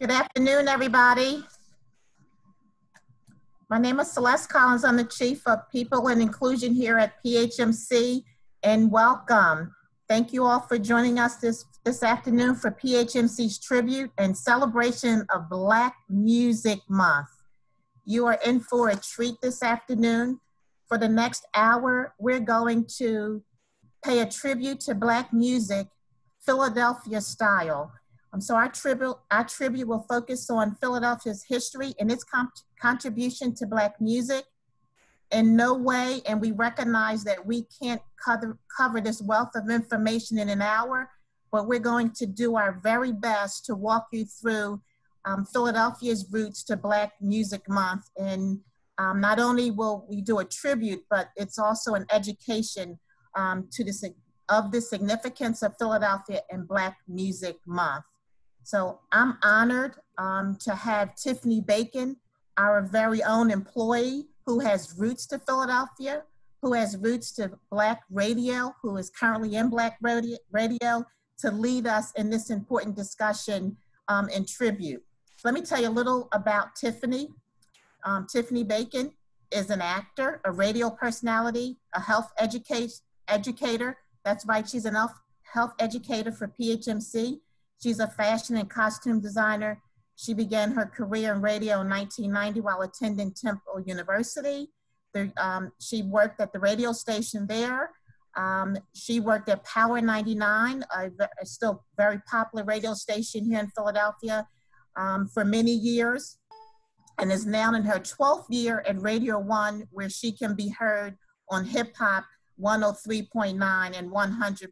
Good afternoon, everybody. My name is Celeste Collins. I'm the Chief of People and Inclusion here at PHMC, and welcome. Thank you all for joining us this, this afternoon for PHMC's tribute and celebration of Black Music Month. You are in for a treat this afternoon. For the next hour, we're going to pay a tribute to Black music, Philadelphia style. Um, so our tribute, our tribute will focus on Philadelphia's history and its contribution to Black music. In no way, and we recognize that we can't cover, cover this wealth of information in an hour, but we're going to do our very best to walk you through um, Philadelphia's roots to Black Music Month. And um, not only will we do a tribute, but it's also an education um, to the, of the significance of Philadelphia and Black Music Month. So I'm honored um, to have Tiffany Bacon, our very own employee who has roots to Philadelphia, who has roots to Black radio, who is currently in Black radio, to lead us in this important discussion um, and tribute. Let me tell you a little about Tiffany. Um, Tiffany Bacon is an actor, a radio personality, a health educator. That's right, she's an health educator for PHMC. She's a fashion and costume designer. She began her career in radio in 1990 while attending Temple University. The, um, she worked at the radio station there. Um, she worked at Power 99, a, a, still very popular radio station here in Philadelphia um, for many years and is now in her 12th year at Radio 1 where she can be heard on hip hop 103.9 and 100.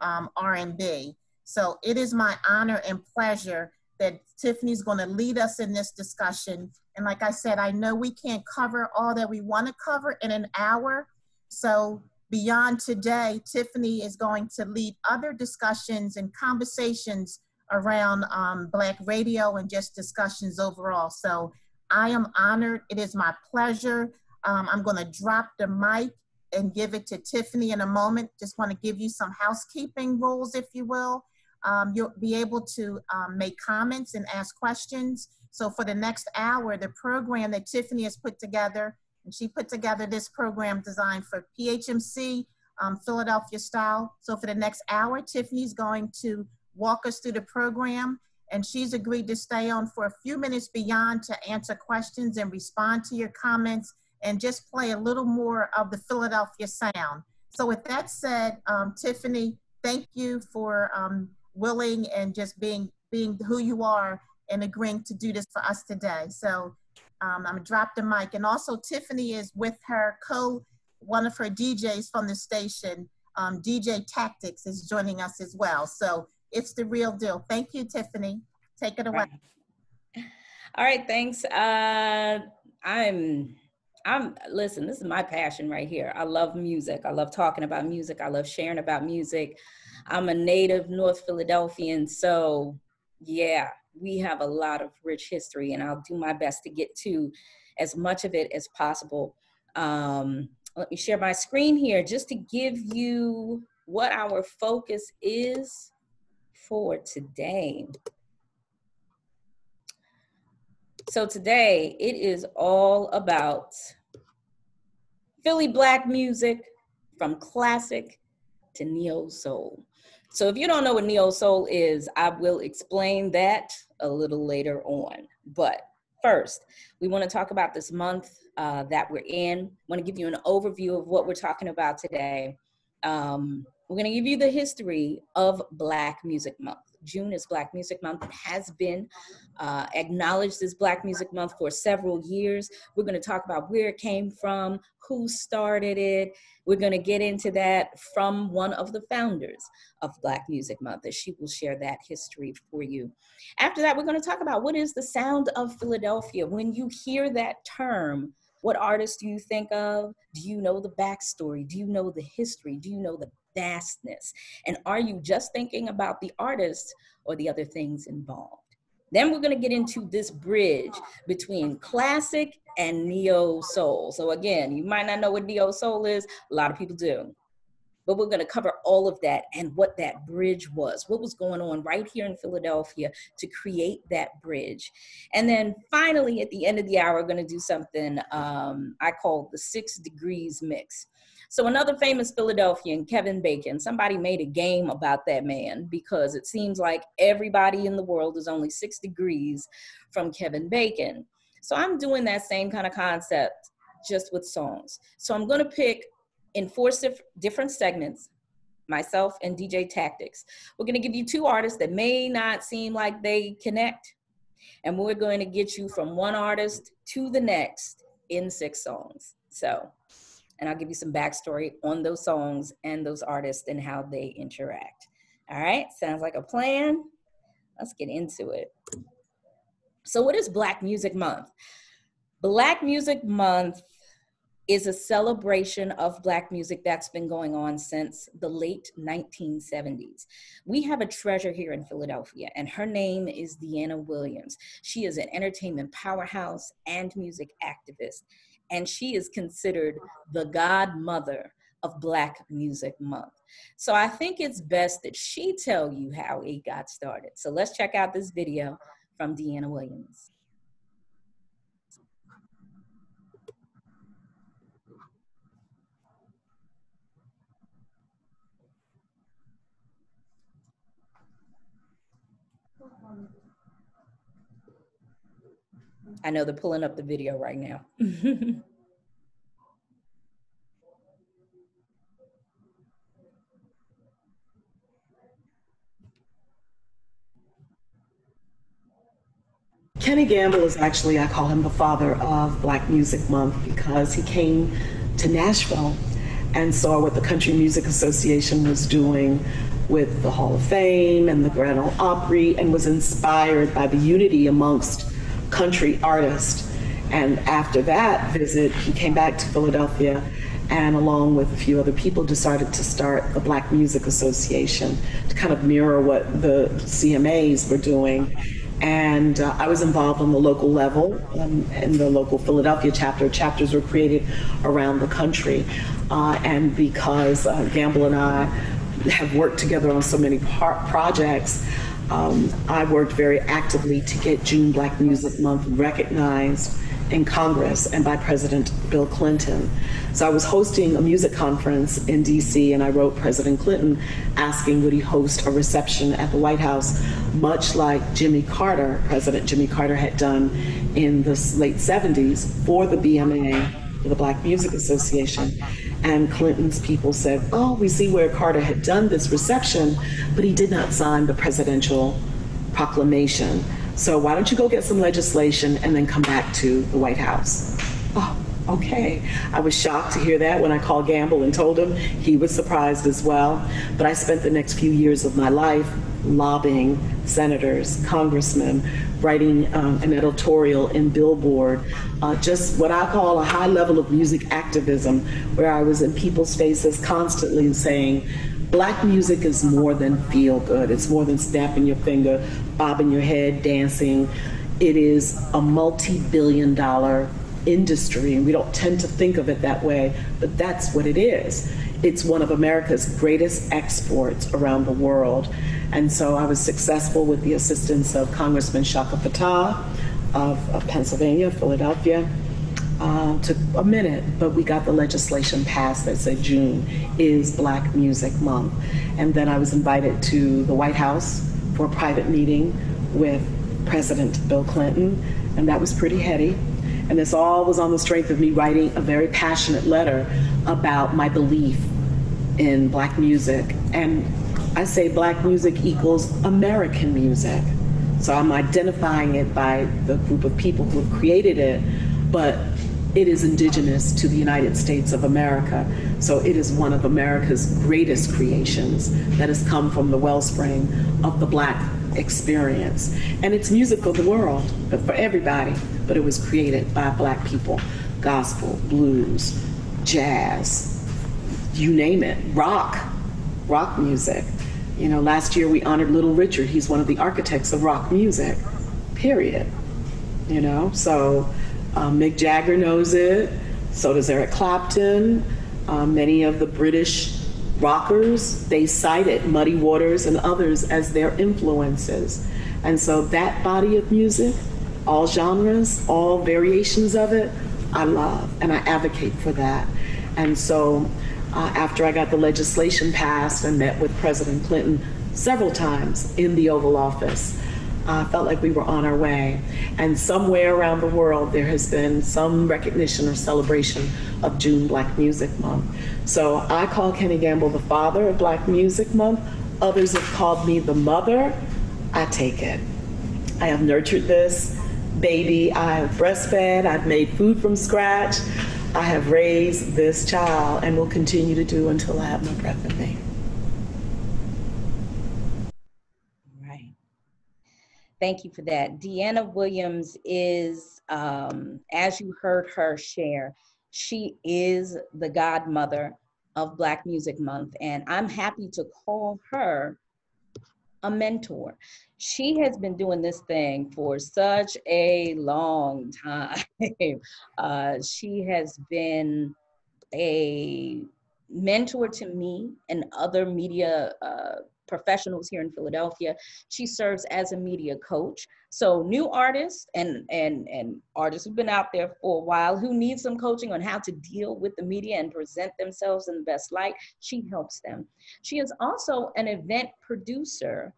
Um, R&B. So it is my honor and pleasure that Tiffany's going to lead us in this discussion. And like I said, I know we can't cover all that we want to cover in an hour. So beyond today, Tiffany is going to lead other discussions and conversations around um, Black radio and just discussions overall. So I am honored. It is my pleasure. Um, I'm going to drop the mic and give it to Tiffany in a moment. Just want to give you some housekeeping rules, if you will. Um, you'll be able to um, make comments and ask questions. So for the next hour, the program that Tiffany has put together, and she put together this program designed for PHMC, um, Philadelphia style. So for the next hour, Tiffany's going to walk us through the program and she's agreed to stay on for a few minutes beyond to answer questions and respond to your comments and just play a little more of the Philadelphia sound. So with that said, um, Tiffany, thank you for um, willing and just being being who you are and agreeing to do this for us today. So um, I'm gonna drop the mic. And also Tiffany is with her co, one of her DJs from the station, um, DJ Tactics is joining us as well. So it's the real deal. Thank you, Tiffany. Take it away. All right, thanks. Uh, I'm I'm listen, this is my passion right here. I love music. I love talking about music. I love sharing about music. I'm a native North Philadelphian, so yeah, we have a lot of rich history, and I'll do my best to get to as much of it as possible. Um, let me share my screen here just to give you what our focus is for today. So today it is all about Philly black music from classic to neo soul. So if you don't know what neo soul is, I will explain that a little later on. But first, we want to talk about this month uh, that we're in. I want to give you an overview of what we're talking about today. Um, we're going to give you the history of Black Music Month. June is Black Music Month. It has been uh, acknowledged as Black Music Month for several years. We're going to talk about where it came from, who started it. We're going to get into that from one of the founders of Black Music Month, as she will share that history for you. After that, we're going to talk about what is the sound of Philadelphia. When you hear that term, what artists do you think of? Do you know the backstory? Do you know the history? Do you know the vastness? And are you just thinking about the artist or the other things involved? Then we're going to get into this bridge between classic and neo soul. So again, you might not know what neo soul is. A lot of people do. but we're going to cover all of that and what that bridge was, what was going on right here in Philadelphia to create that bridge. And then finally, at the end of the hour, we're going to do something um, I call the six degrees mix. So another famous Philadelphian, Kevin Bacon, somebody made a game about that man because it seems like everybody in the world is only six degrees from Kevin Bacon. So I'm doing that same kind of concept just with songs. So I'm going to pick in four different segments myself and DJ Tactics. We're going to give you two artists that may not seem like they connect, and we're going to get you from one artist to the next in six songs. So, and I'll give you some backstory on those songs and those artists and how they interact. All right, sounds like a plan. Let's get into it. So, what is Black Music Month? Black Music Month is a celebration of Black music that's been going on since the late 1970s. We have a treasure here in Philadelphia, and her name is Deanna Williams. She is an entertainment powerhouse and music activist, and she is considered the godmother of Black Music Month. So I think it's best that she tell you how it got started. So let's check out this video from Deanna Williams. I know they're pulling up the video right now. Kenny Gamble is actually, I call him the father of Black Music Month because he came to Nashville and saw what the Country Music Association was doing with the Hall of Fame and the Grand Ole Opry and was inspired by the unity amongst country artist. And after that visit, he came back to Philadelphia and along with a few other people decided to start the Black Music Association to kind of mirror what the CMAs were doing. And uh, I was involved on the local level um, in the local Philadelphia chapter. Chapters were created around the country. Uh, and because uh, Gamble and I have worked together on so many par- projects, um, I worked very actively to get June Black Music Month recognized in Congress and by President Bill Clinton. So I was hosting a music conference in DC and I wrote President Clinton asking would he host a reception at the White House, much like Jimmy Carter, President Jimmy Carter had done in the late 70s for the BMA, the Black Music Association. And Clinton's people said, Oh, we see where Carter had done this reception, but he did not sign the presidential proclamation. So why don't you go get some legislation and then come back to the White House? Oh, okay. I was shocked to hear that when I called Gamble and told him. He was surprised as well. But I spent the next few years of my life lobbying senators, congressmen, writing um, an editorial in Billboard, uh, just what I call a high level of music activism, where I was in people's faces constantly saying, Black music is more than feel good. It's more than snapping your finger, bobbing your head, dancing. It is a multi billion dollar industry, and we don't tend to think of it that way, but that's what it is. It's one of America's greatest exports around the world. And so I was successful with the assistance of Congressman Chaka Fattah of, of Pennsylvania, Philadelphia. Uh, took a minute, but we got the legislation passed that said June is Black Music Month. And then I was invited to the White House for a private meeting with President Bill Clinton, and that was pretty heady. And this all was on the strength of me writing a very passionate letter about my belief in Black music and I say black music equals American music. So I'm identifying it by the group of people who have created it, but it is indigenous to the United States of America. So it is one of America's greatest creations that has come from the wellspring of the black experience. And it's music for the world, but for everybody, but it was created by black people. Gospel, blues, jazz, you name it, rock, rock music. You know, last year we honored Little Richard. He's one of the architects of rock music, period. You know, so um, Mick Jagger knows it, so does Eric Clapton. Um, many of the British rockers, they cited Muddy Waters and others as their influences. And so that body of music, all genres, all variations of it, I love and I advocate for that. And so uh, after I got the legislation passed and met with President Clinton several times in the Oval Office, I felt like we were on our way. And somewhere around the world, there has been some recognition or celebration of June Black Music Month. So I call Kenny Gamble the father of Black Music Month. Others have called me the mother. I take it. I have nurtured this baby. I have breastfed. I've made food from scratch. I have raised this child and will continue to do until I have no breath in me. Right. Thank you for that. Deanna Williams is, um, as you heard her share, she is the godmother of Black Music Month, and I'm happy to call her a mentor. She has been doing this thing for such a long time. uh, she has been a mentor to me and other media uh, professionals here in Philadelphia. She serves as a media coach. So new artists and and and artists who've been out there for a while who need some coaching on how to deal with the media and present themselves in the best light, she helps them. She is also an event producer.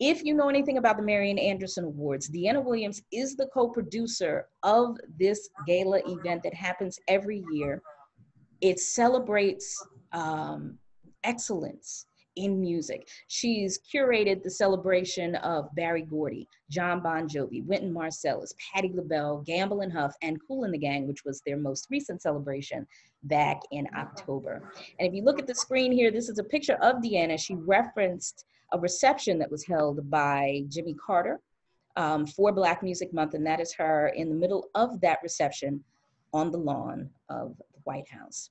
If you know anything about the Marian Anderson Awards, Deanna Williams is the co-producer of this gala event that happens every year. It celebrates um, excellence in music. She's curated the celebration of Berry Gordy, John Bon Jovi, Wynton Marsalis, Patti LaBelle, Gamble and Huff, and Kool and the Gang, which was their most recent celebration back in October. And if you look at the screen here, this is a picture of Deanna. She referenced a reception that was held by Jimmy Carter um, for Black Music Month, and that is her in the middle of that reception on the lawn of the White House.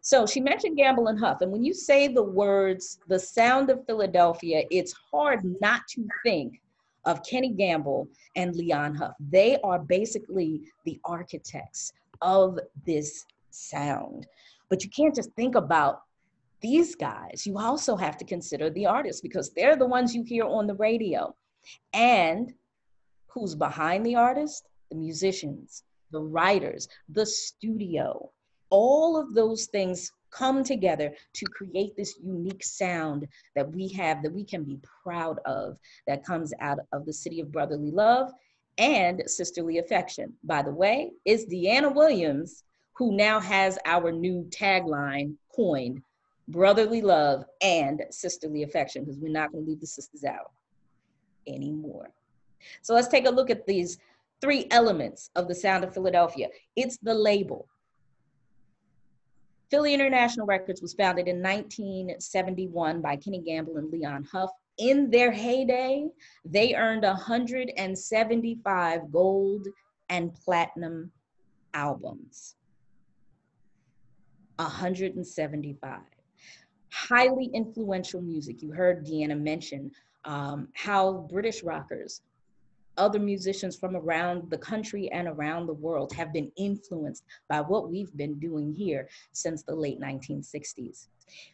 So she mentioned Gamble and Huff. And when you say the words, the sound of Philadelphia, it's hard not to think of Kenny Gamble and Leon Huff. They are basically the architects of this sound. But you can't just think about these guys. You also have to consider the artists because they're the ones you hear on the radio. And who's behind the artist? The musicians, the writers, the studio, all of those things come together to create this unique sound that we have that we can be proud of that comes out of the city of brotherly love and sisterly affection. By the way, it's Deanna Williams who now has our new tagline coined brotherly love and sisterly affection because we're not going to leave the sisters out anymore. So let's take a look at these three elements of the sound of Philadelphia. It's the label. Philly International Records was founded in 1971 by Kenny Gamble and Leon Huff. In their heyday, they earned 175 gold and platinum albums. 175. Highly influential music. You heard Deanna mention um, how British rockers other musicians from around the country and around the world have been influenced by what we've been doing here since the late 1960s.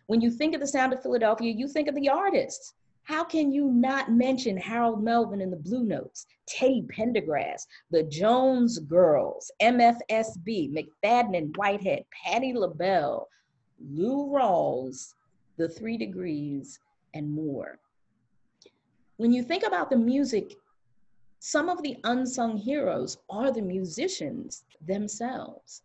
When you think of the sound of Philadelphia, you think of the artists. How can you not mention Harold Melvin and the Blue Notes, Teddy Pendergrass, the Jones Girls, MFSB, McFadden and Whitehead, Patti LaBelle, Lou Rawls, The Three Degrees, and more. When you think about the music some of the unsung heroes are the musicians themselves.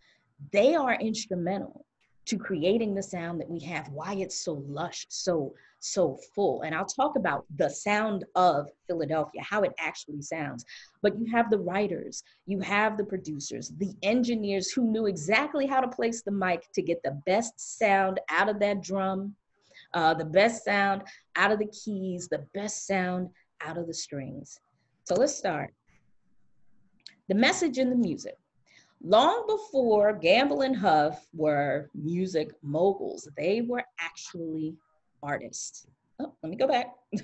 They are instrumental to creating the sound that we have, why it's so lush, so, so full. And I'll talk about the sound of Philadelphia, how it actually sounds. But you have the writers, you have the producers, the engineers who knew exactly how to place the mic to get the best sound out of that drum, uh, the best sound out of the keys, the best sound out of the strings. So let's start. The message in the music. Long before Gamble and Huff were music moguls, they were actually artists. Oh, let me go back.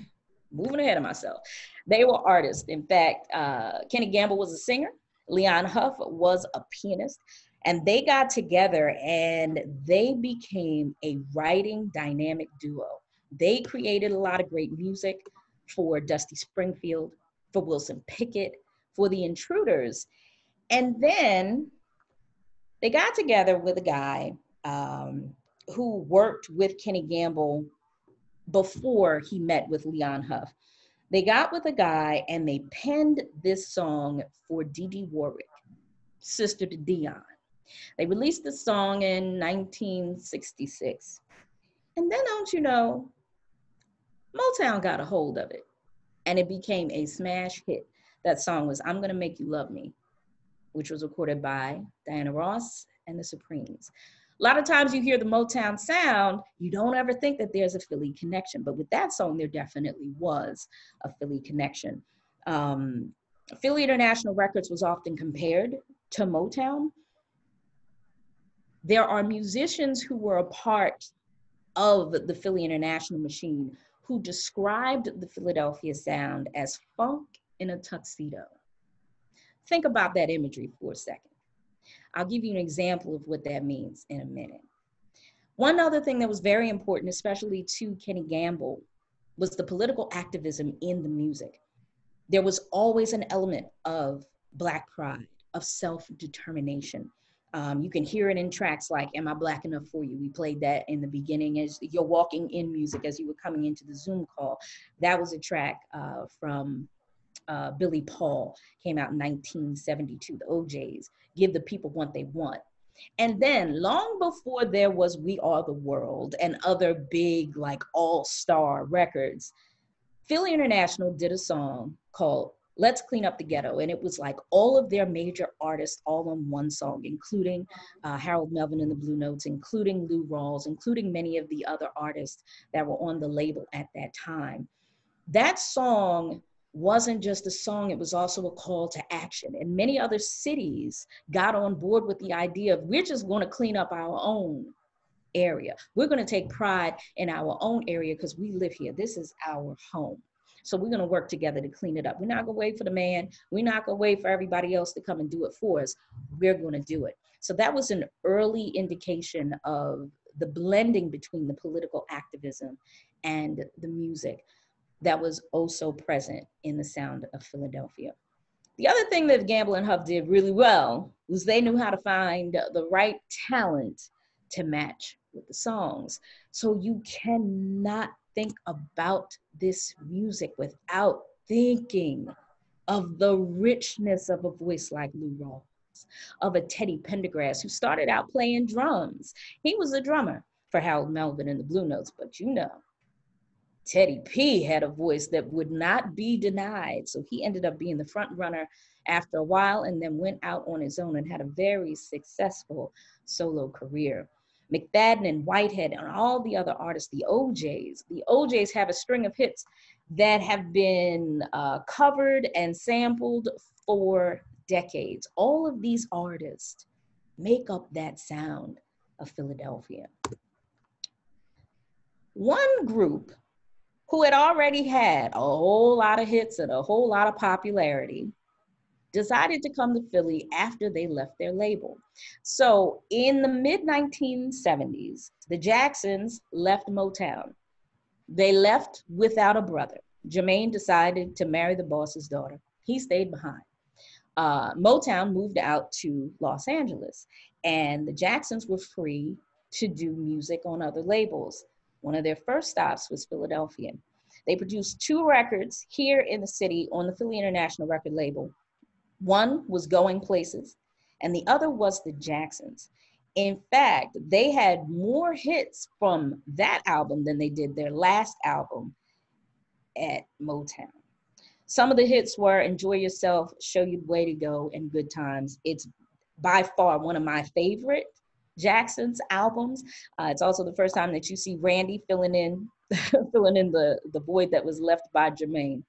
Moving ahead of myself. They were artists. In fact, uh, Kenny Gamble was a singer. Leon Huff was a pianist. And they got together and they became a writing dynamic duo. They created a lot of great music for Dusty Springfield, for Wilson Pickett, for the Intruders. And then they got together with a guy um, who worked with Kenny Gamble before he met with Leon Huff. They got with a guy and they penned this song for Dee Dee Warwick, sister to Dionne. They released the song in 1966. And then, don't you know, Motown got a hold of it and it became a smash hit. That song was I'm Gonna Make You Love Me, which was recorded by Diana Ross and the Supremes. A lot of times you hear the Motown sound, you don't ever think that there's a Philly connection, but with that song, there definitely was a Philly connection. Um, Philly International Records was often compared to Motown. There are musicians who were a part of the Philly International machine who described the Philadelphia sound as funk in a tuxedo. Think about that imagery for a second. I'll give you an example of what that means in a minute. One other thing that was very important, especially to Kenny Gamble, was the political activism in the music. There was always an element of Black pride, of self determination. Um, you can hear it in tracks like Am I Black Enough for You? We played that in the beginning as you're walking in music as you were coming into the Zoom call. That was a track uh, from uh, Billy Paul, came out in 1972, the O'Jays, give the people what they want. And then, long before there was We Are the World and other big, like all star records, Philly International did a song called Let's Clean Up the Ghetto. And it was like all of their major artists all on one song, including uh, Harold Melvin and the Blue Notes, including Lou Rawls, including many of the other artists that were on the label at that time. That song wasn't just a song, it was also a call to action. And many other cities got on board with the idea of we're just going to clean up our own area. We're going to take pride in our own area because we live here. This is our home. So we're going to work together to clean it up. We're not going to wait for the man. We're not going to wait for everybody else to come and do it for us. We're going to do it. So that was an early indication of the blending between the political activism and the music that was also present in the sound of Philadelphia. The other thing that Gamble and Huff did really well was they knew how to find the right talent to match with the songs. So you cannot think about this music without thinking of the richness of a voice like Lou Rawls, of a Teddy Pendergrass who started out playing drums. He was a drummer for Harold Melvin and the Blue Notes, but you know, Teddy P had a voice that would not be denied. So he ended up being the front runner after a while and then went out on his own and had a very successful solo career. McFadden and Whitehead and all the other artists, the O'Jays. the O'Jays have a string of hits that have been uh, covered and sampled for decades. All of these artists make up that sound of Philadelphia. One group who had already had a whole lot of hits and a whole lot of popularity, decided to come to Philly after they left their label. So in the mid 1970s, the Jacksons left Motown. They left without a brother. Jermaine decided to marry the boss's daughter. He stayed behind. Uh, Motown moved out to Los Angeles, and the Jacksons were free to do music on other labels. One of their first stops was Philadelphia. They produced two records here in the city on the Philly International record label. One was Going Places, and the other was the Jacksons. In fact, they had more hits from that album than they did their last album at Motown. Some of the hits were Enjoy Yourself, Show You the Way to Go, and Good Times. It's by far one of my favorite Jackson's albums. Uh, it's also the first time that you see Randy filling in filling in the the void that was left by Jermaine.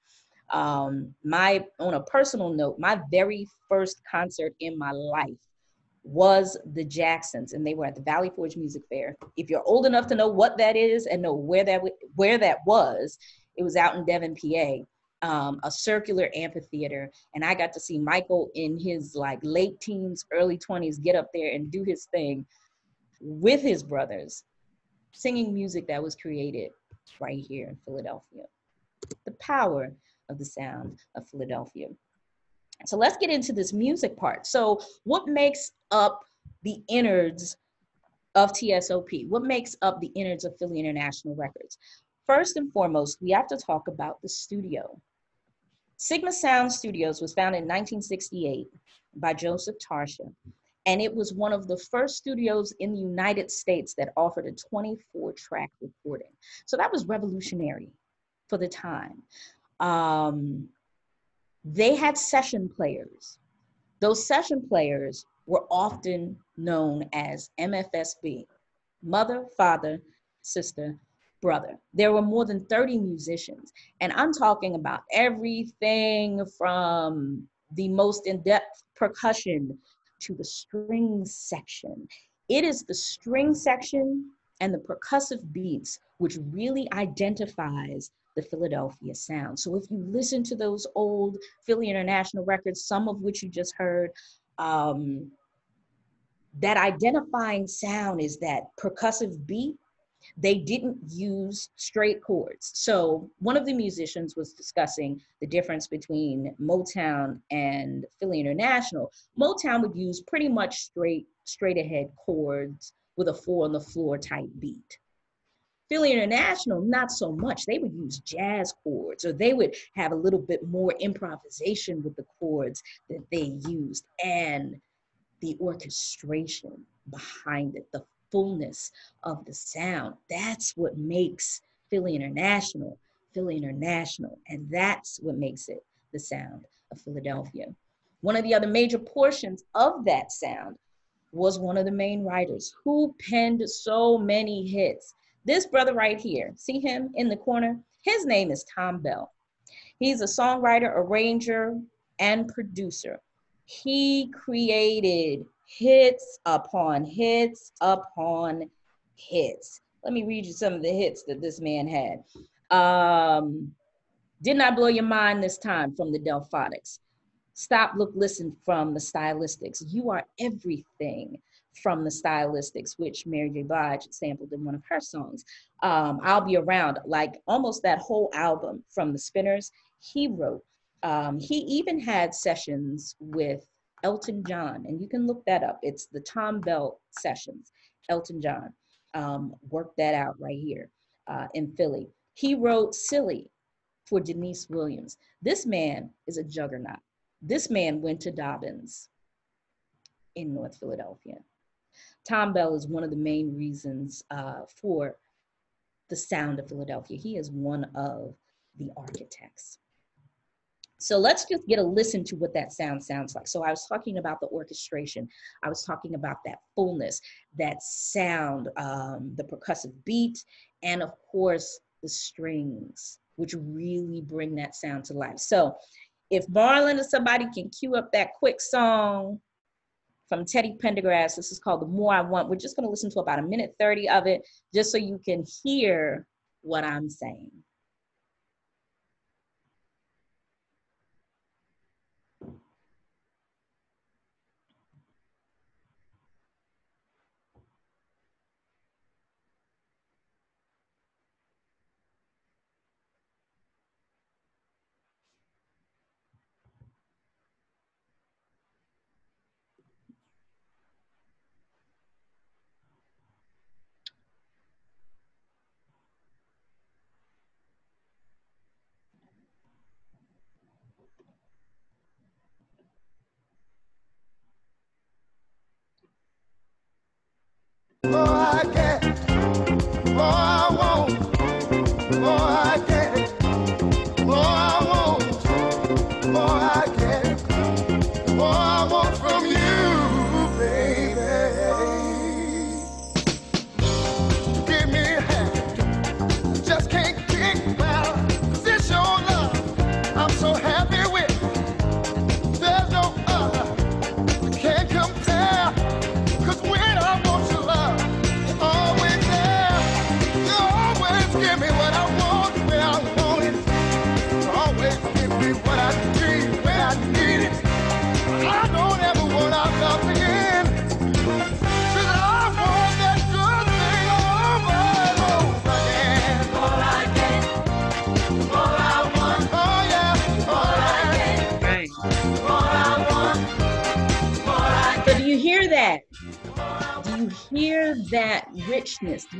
Um, my on a personal note, my very first concert in my life was the Jacksons, and they were at the Valley Forge Music Fair. If you're old enough to know what that is and know where that where that was, it was out in Devon, PA. um, a circular amphitheater, and I got to see Michael in his like late teens, early 20s get up there and do his thing with his brothers, singing music that was created right here in Philadelphia. The power of the sound of Philadelphia. So let's get into this music part. So, what makes up the innards of TSOP? What makes up the innards of Philly International Records? First and foremost, we have to talk about the studio. Sigma Sound Studios was founded in 1968 by Joseph Tarsia, and it was one of the first studios in the United States that offered a 24 track recording. So that was revolutionary for the time. Um, they had session players. Those session players were often known as MFSB mother, father, sister, brother. There were more than 30 musicians, and I'm talking about everything from the most in depth percussion to the string section. It is the string section and the percussive beats which really identifies the Philadelphia sound. So if you listen to those old Philly International records, some of which you just heard, um, that identifying sound is that percussive beat they didn't use straight chords. So one of the musicians was discussing the difference between Motown and Philly International. Motown would use pretty much straight, straight ahead chords with a four on the floor type beat. Philly International, not so much. They would use jazz chords or they would have a little bit more improvisation with the chords that they used and the orchestration behind it, the fullness of the sound. That's what makes Philly International Philly International. And that's what makes it the sound of Philadelphia. One of the other major portions of that sound was one of the main writers who penned so many hits. This brother right here, see him in the corner? His name is Thom Bell. He's a songwriter, arranger, and producer. He created hits upon hits upon hits. Let me read you some of the hits that this man had. Um, Did Not I Blow Your Mind This Time from the Delfonics. Stop, Look, Listen from the Stylistics. You Are Everything from the Stylistics, which Mary J. Blige sampled in one of her songs. Um, I'll Be Around, like almost that whole album from the Spinners, he wrote. Um, he even had sessions with Elton John, and you can look that up. It's the Thom Bell sessions, Elton John. Um, worked that out right here uh, in Philly. He wrote Silly for Deniece Williams. This man is a juggernaut. This man went to Dobbins in North Philadelphia. Thom Bell is one of the main reasons uh, for the sound of Philadelphia. He is one of the architects. So let's just get a listen to what that sound sounds like. So I was talking about the orchestration. I was talking about that fullness, that sound, um, the percussive beat, and of course the strings, which really bring that sound to life. So if Marlon or somebody can cue up that quick song from Teddy Pendergrass, this is called The More I Want. We're just gonna listen to about a minute 30 of it, just so you can hear what I'm saying.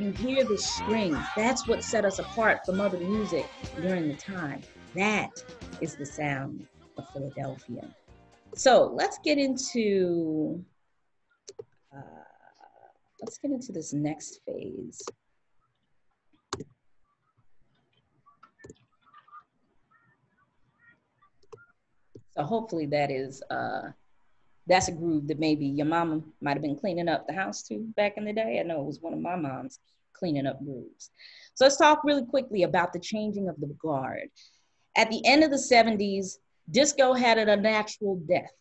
You hear the strings? That's what set us apart from other music during the time. That is the sound of Philadelphia. So let's get into uh, let's get into this next phase. So hopefully that is uh, that's a groove that maybe your mama might have been cleaning up the house to back in the day. I know it was one of my mom's cleaning up grooves. So let's talk really quickly about the changing of the guard. At the end of the 70s, disco had a natural death,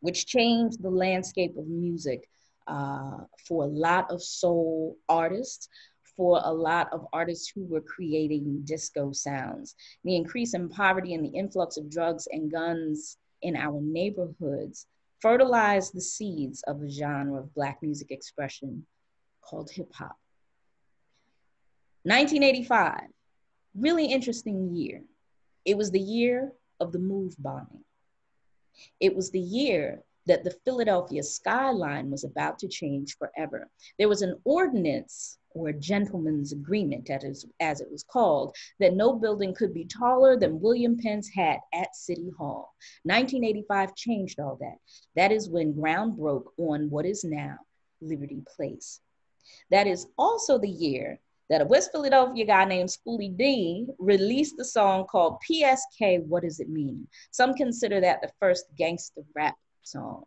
which changed the landscape of music uh, for a lot of soul artists, for a lot of artists who were creating disco sounds. The increase in poverty and the influx of drugs and guns in our neighborhoods fertilized the seeds of a genre of Black music expression called hip hop. 1985, really interesting year. It was the year of the MOVE bombing. It was the year that the Philadelphia skyline was about to change forever. There was an ordinance or gentleman's agreement, as, as it was called, that no building could be taller than William Penn's hat at City Hall. 1985 changed all that. That is when ground broke on what is now Liberty Place. That is also the year that a West Philadelphia guy named Schoolly D released the song called PSK What Does It Mean? Some consider that the first gangster rap song.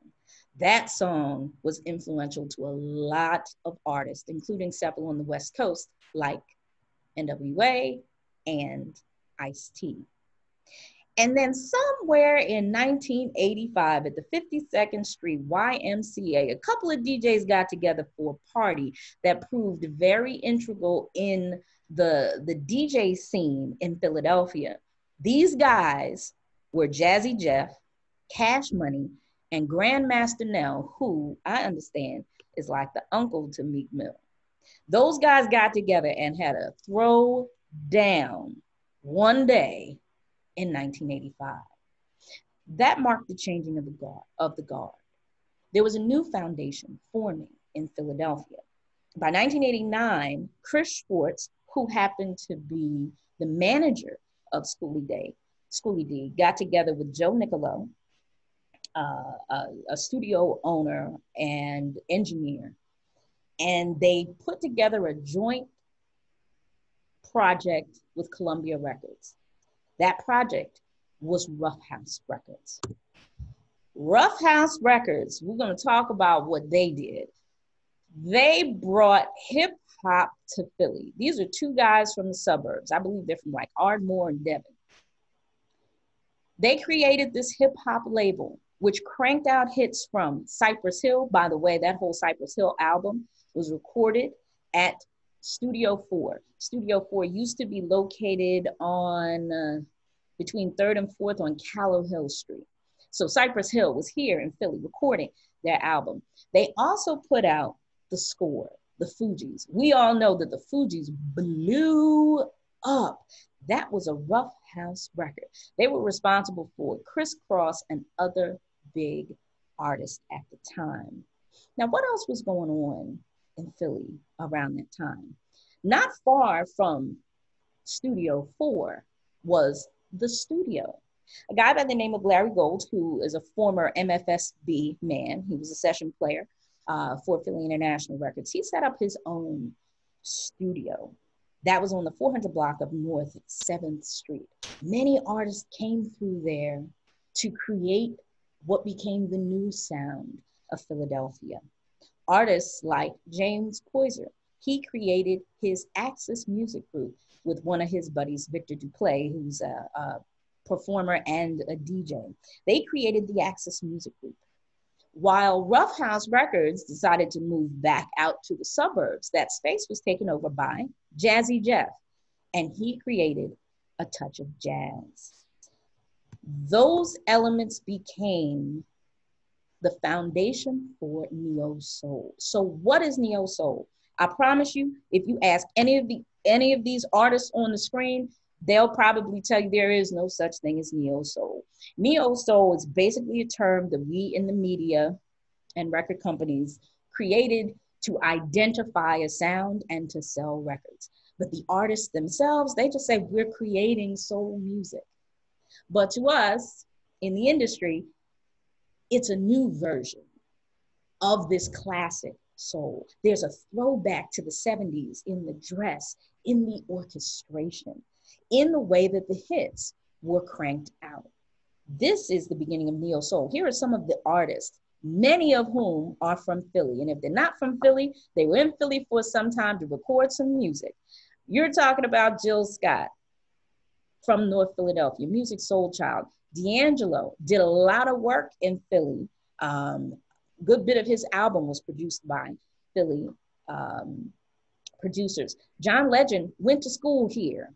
That song was influential to a lot of artists, including several on the West Coast, like NWA and Ice T. And then somewhere in 1985 at the 52nd Street YMCA, a couple of DJs got together for a party that proved very integral in the, the DJ scene in Philadelphia. These guys were Jazzy Jeff, Cash Money, and Grandmaster Nell, who I understand is like the uncle to Meek Mill. Those guys got together and had a throw down one day in 1985. That marked the changing of the guard. Of the guard. There was a new foundation forming in Philadelphia. By 1989, Chris Schwartz, who happened to be the manager of Schoolly Day, Schoolly D, got together with Joe Nicolo, uh, a, a studio owner and engineer, and they put together a joint project with Columbia Records. That project was Ruff House Records. Ruff House Records, we're going to talk about what they did. They brought hip hop to Philly. These are two guys from the suburbs. I believe they're from like Ardmore and Devon. They created this hip hop label which cranked out hits from Cypress Hill. By the way, that whole Cypress Hill album was recorded at Studio 4. Studio 4 used to be located on uh, between 3rd and 4th on Callowhill Street. So Cypress Hill was here in Philly recording their album. They also put out the score, the Fugees. We all know that the Fugees blew up. That was a Ruff House record. They were responsible for Kris Kross and other big artist at the time. Now, what else was going on in Philly around that time? Not far from Studio 4 was the studio. A guy by the name of Larry Gold, who is a former MFSB man, he was a session player uh, for Philly International Records, he set up his own studio. That was on the 400 block of North 7th Street. Many artists came through there to create what became the new sound of Philadelphia. Artists like James Poyser, he created his Axis Music Group with one of his buddies, Vikter Duplaix, who's a, a performer and a DJ. They created the Axis Music Group. While Ruff House Records decided to move back out to the suburbs, that space was taken over by Jazzy Jeff, and he created a touch of jazz those elements became the foundation for neo soul. So what is neo soul? I promise you, if you ask any of the any of these artists on the screen, they'll probably tell you there is no such thing as neo soul. Neo soul is basically a term that we in the media and record companies created to identify a sound and to sell records. But the artists themselves, they just say, we're creating soul music. But to us in the industry, it's a new version of this classic soul. There's a throwback to the 70s in the dress, in the orchestration, in the way that the hits were cranked out. This is the beginning of neo soul. Here are some of the artists, many of whom are from Philly. And if they're not from Philly, they were in Philly for some time to record some music. You're talking about Jill Scott from North Philadelphia, Musiq Soulchild. D'Angelo did a lot of work in Philly. Um, good bit of his album was produced by Philly um, producers. John Legend went to school here.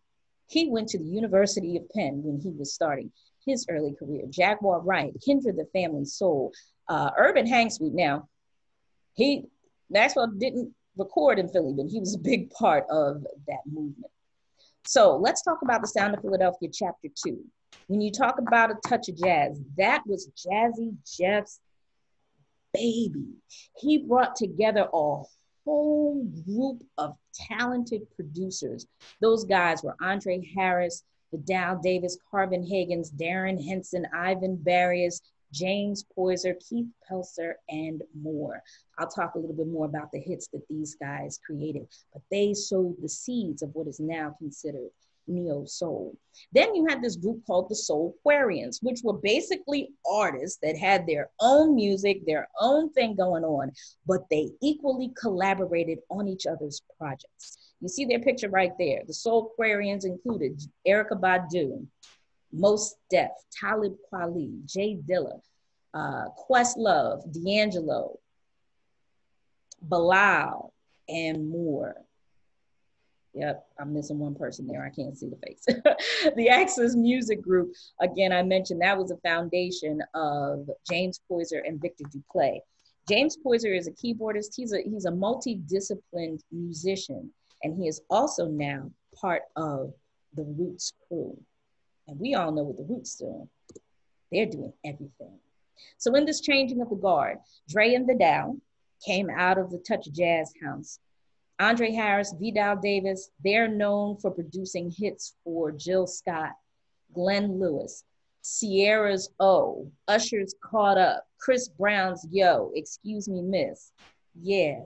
He went to the University of Penn when he was starting his early career. Jaguar Wright, Kindred the Family Soul, uh, Urban Hang Suite. Now, he Maxwell didn't record in Philly, but he was a big part of that movement. So let's talk about the Sound of Philadelphia, Chapter Two. When you talk about a touch of jazz, that was Jazzy Jeff's baby. He brought together a whole group of talented producers. Those guys were Andre Harris, Vidal Davis, Carvin Haggins, Darren Henson, Ivan Barrios, James Poyser, Keith Pelzer, and more. I'll talk a little bit more about the hits that these guys created, but they sowed the seeds of what is now considered neo soul. Then you had this group called the Soulquarians, which were basically artists that had their own music, their own thing going on, but they equally collaborated on each other's projects. You see their picture right there. The Soulquarians included Erykah Badu, Mos Def, Talib Kweli, J Dilla, uh, Questlove, D'Angelo, Bilal, and more. Yep, I'm missing one person there. I can't see the face. the Axis Music Group, again, I mentioned that was a foundation of James Poyser and Vikter Duplaix. James Poyser is a keyboardist. He's a he's a multidisciplined musician, and he is also now part of the Roots crew. And we all know what the Roots doing. They're doing everything. So in this changing of the guard, Dre and Vidal came out of the Touch Jazz house Andre Harris, Vidal Davis, they're known for producing hits for Jill Scott, Glenn Lewis, Ciara's O, Usher's Caught Up, Chris Brown's Yo, Excuse Me Miss. Yeah,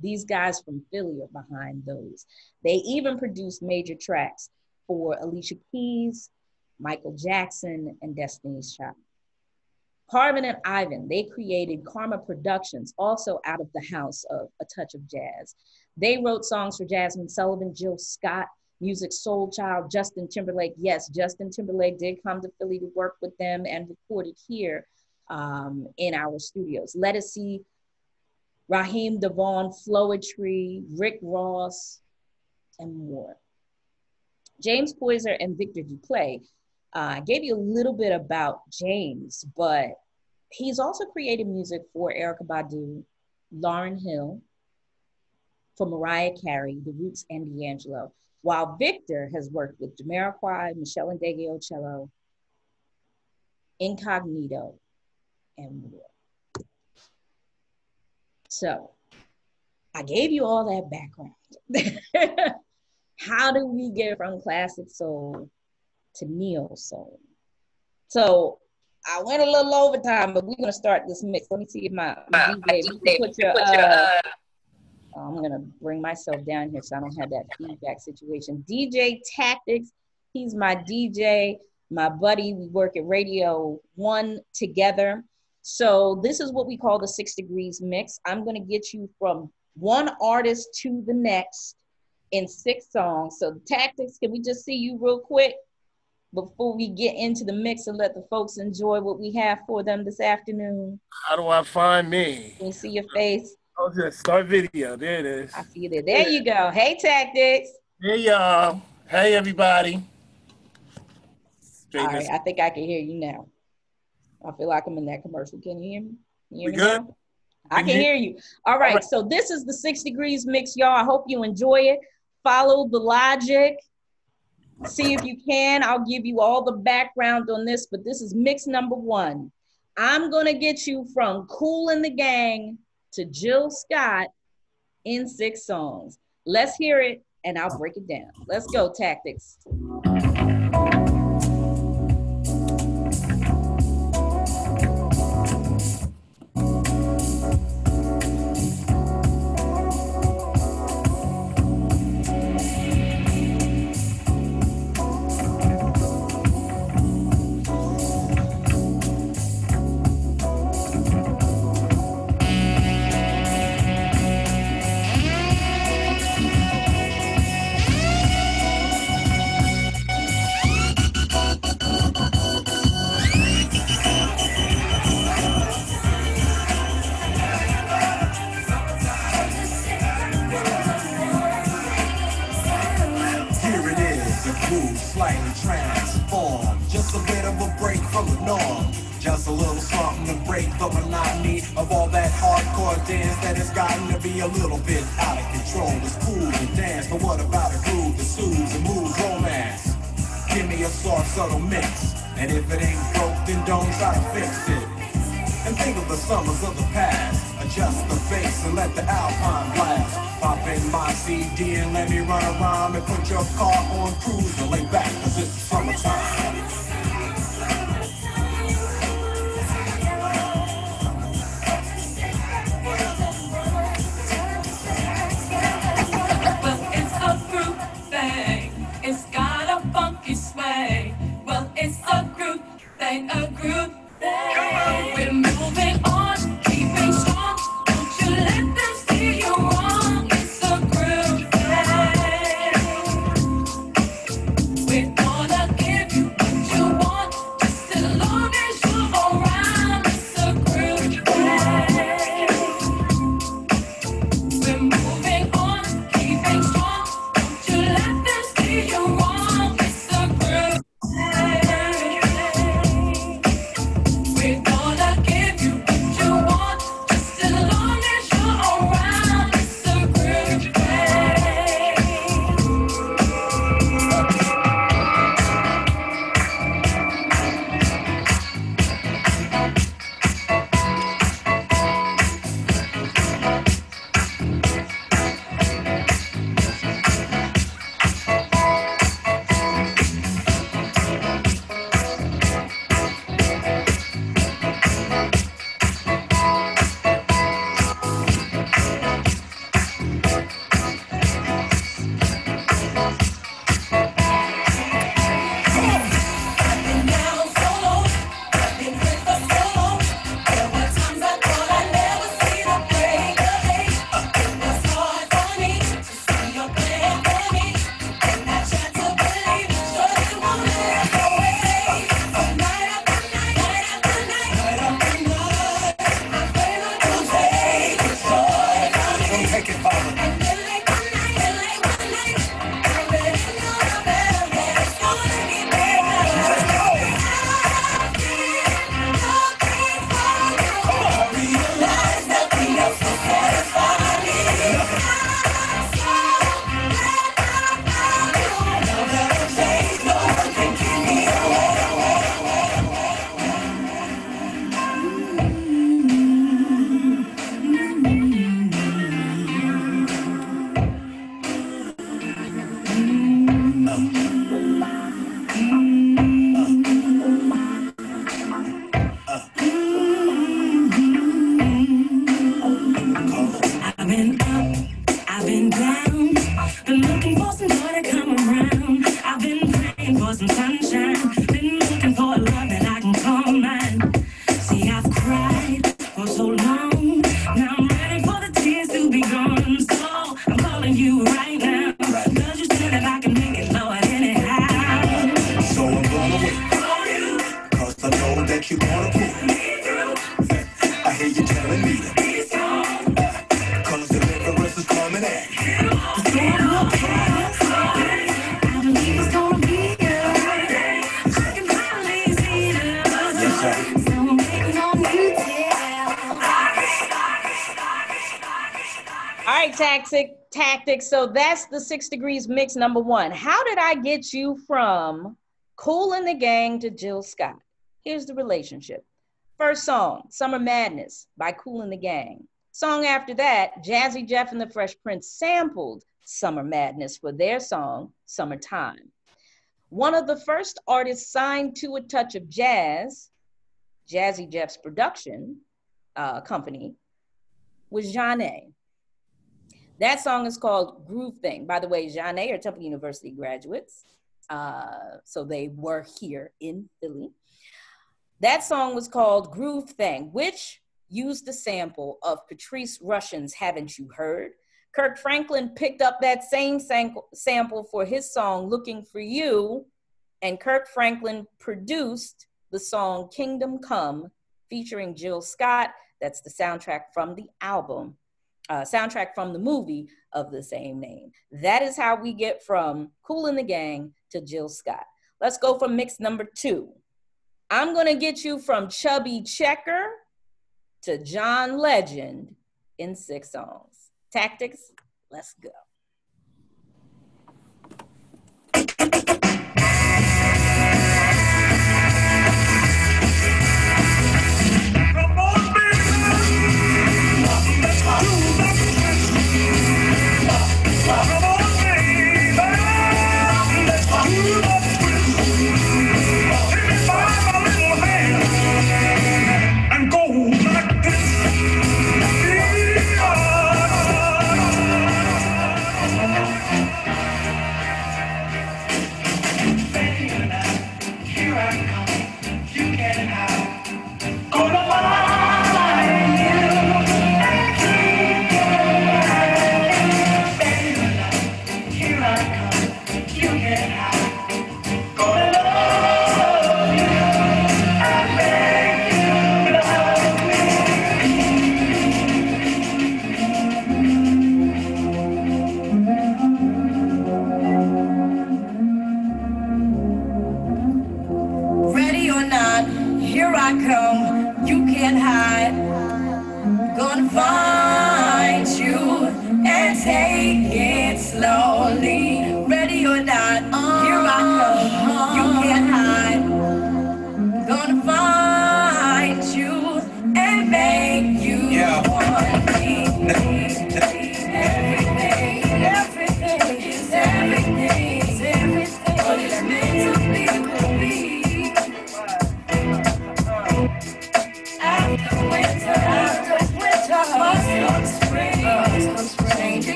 these guys from Philly are behind those. They even produced major tracks for Alicia Keys, Michael Jackson, and Destiny's Child. Carvin and Ivan, they created Karma Productions, also out of the house of A Touch of Jazz. They wrote songs for Jazmine Sullivan, Jill Scott, Musiq Soulchild, Justin Timberlake. Yes, Justin Timberlake did come to Philly to work with them and recorded here um, in our studios. Let us see Raheem DeVaughn, Floetry, Rick Ross, and more. James Poyser and Vikter Duplaix. Uh, I gave you a little bit about James, but he's also created music for Erykah Badu, Lauryn Hill, for Mariah Carey, The Roots, and D'Angelo, while Vikter has worked with Jamiroquai, Michelle and Meshell Ndegeocello, Incognito, and more. So I gave you all that background. How do we get from classic soul to neo soul? So I went a little overtime, but we're gonna start this mix. Let me see if my, my DJ, put your, uh, I'm going to bring myself down here so I don't have that feedback situation. DJ Tactics, he's my DJ, my buddy. We work at Radio One together. So this is what we call the six degrees mix. I'm going to get you from one artist to the next in six songs. So Tactics, can we just see you real quick before we get into the mix and let the folks enjoy what we have for them this afternoon? How do I find me? Can you see your face? Oh, just start video. There it is. I see you there. There you go. Hey, Tactics. Hey, y'all. Hey, everybody. All right, I think I can hear you now. I feel like I'm in that commercial. Can you hear me? You hear me good? Now? I can hear you. All right, All right, so this is the Six Degrees Mix, y'all. I hope you enjoy it. Follow the logic. See if you can. I'll give you all the background on this, but this is mix number one. I'm going to get you from Kool and the Gang to Jill Scott in six songs. Let's hear it and I'll break it down. Let's go, Tactics. So that's the six degrees mix number one. How did I get you from Kool and the Gang to Jill Scott? Here's the relationship. First song, Summer Madness by Kool and the Gang. Song after that, Jazzy Jeff and the Fresh Prince sampled Summer Madness for their song Summertime. One of the first artists signed to a touch of jazz, Jazzy Jeff's production uh, company, was Zhané. That song is called Groove Thing. By the way, Zhané are Temple University graduates. Uh, so they were here in Philly. That song was called Groove Thing, which used the sample of Patrice Rushen's Haven't You Heard? Kirk Franklin picked up that same sample for his song Looking for You, and Kirk Franklin produced the song Kingdom Come featuring Jill Scott. That's the soundtrack from the album, uh, soundtrack from the movie of the same name. That is how we get from Kool and the Gang to Jill Scott. Let's go from mix number two. I'm gonna get you from Chubby Checker to John Legend in six songs. Tactics, let's go.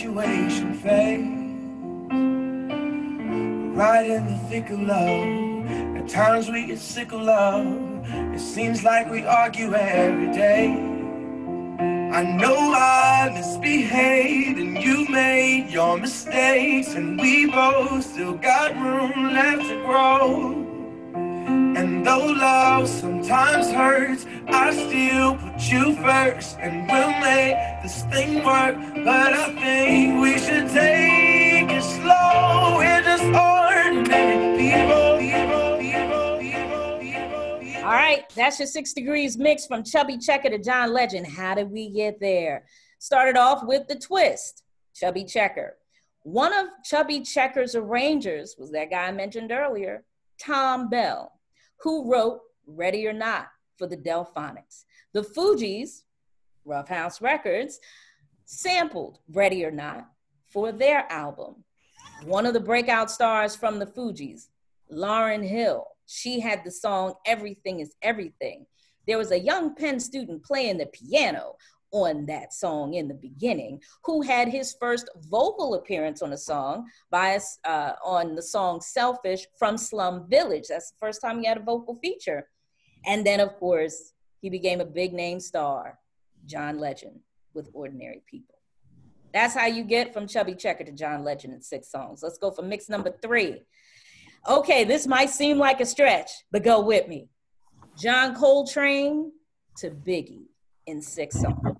Infatuation phase. Right in the thick of love. At times we get sick of love. It seems like we argue every day. I know I misbehaved and you made your mistakes, and we both still got room left to grow. Though love sometimes hurts, I still put you first, and we'll make this thing work. But I think we should take it slow. We're just ordinary people. All right, that's your six degrees mix from Chubby Checker to John Legend. How did we get there? Started off with the twist, Chubby Checker. One of Chubby Checker's arrangers was that guy I mentioned earlier, Thom Bell, who wrote Ready or Not for the Delfonics. The Fugees, Ruff House Records, sampled Ready or Not for their album. One of the breakout stars from the Fugees, Lauryn Hill, she had the song Everything is Everything. There was a young Penn student playing the piano on that song in the beginning who had his first vocal appearance on a song by uh, on the song Selfish from Slum Village. That's the first time he had a vocal feature. And then, of course, he became a big name star, John Legend, with Ordinary People. That's how you get from Chubby Checker to John Legend in six songs. Let's go for mix number three. Okay, this might seem like a stretch, but go with me. John Coltrane to Biggie in six songs.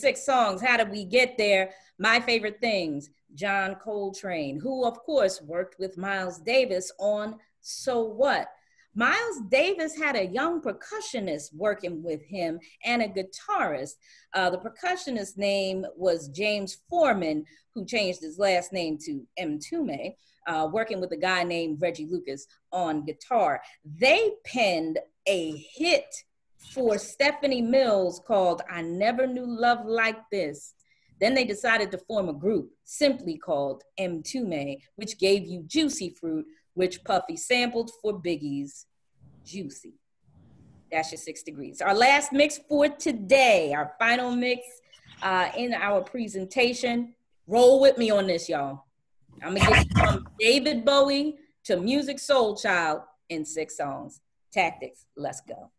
six songs. How did we get there? My favorite things. John Coltrane, who of course worked with Miles Davis on So What. Miles Davis had a young percussionist working with him and a guitarist. Uh, the percussionist's name was James Forman, who changed his last name to Mtume, uh, working with a guy named Reggie Lucas on guitar. They penned a hit for Stephanie Mills called I Never Knew Love Like This. Then they decided to form a group simply called Mtume, which gave you Juicy Fruit, which Puffy sampled for Biggie's Juicy. That's your six degrees. Our last mix for today, our final mix uh, in our presentation. Roll with me on this, y'all. I'm gonna get from David Bowie to Musiq Soulchild in six songs. Tactics, let's go.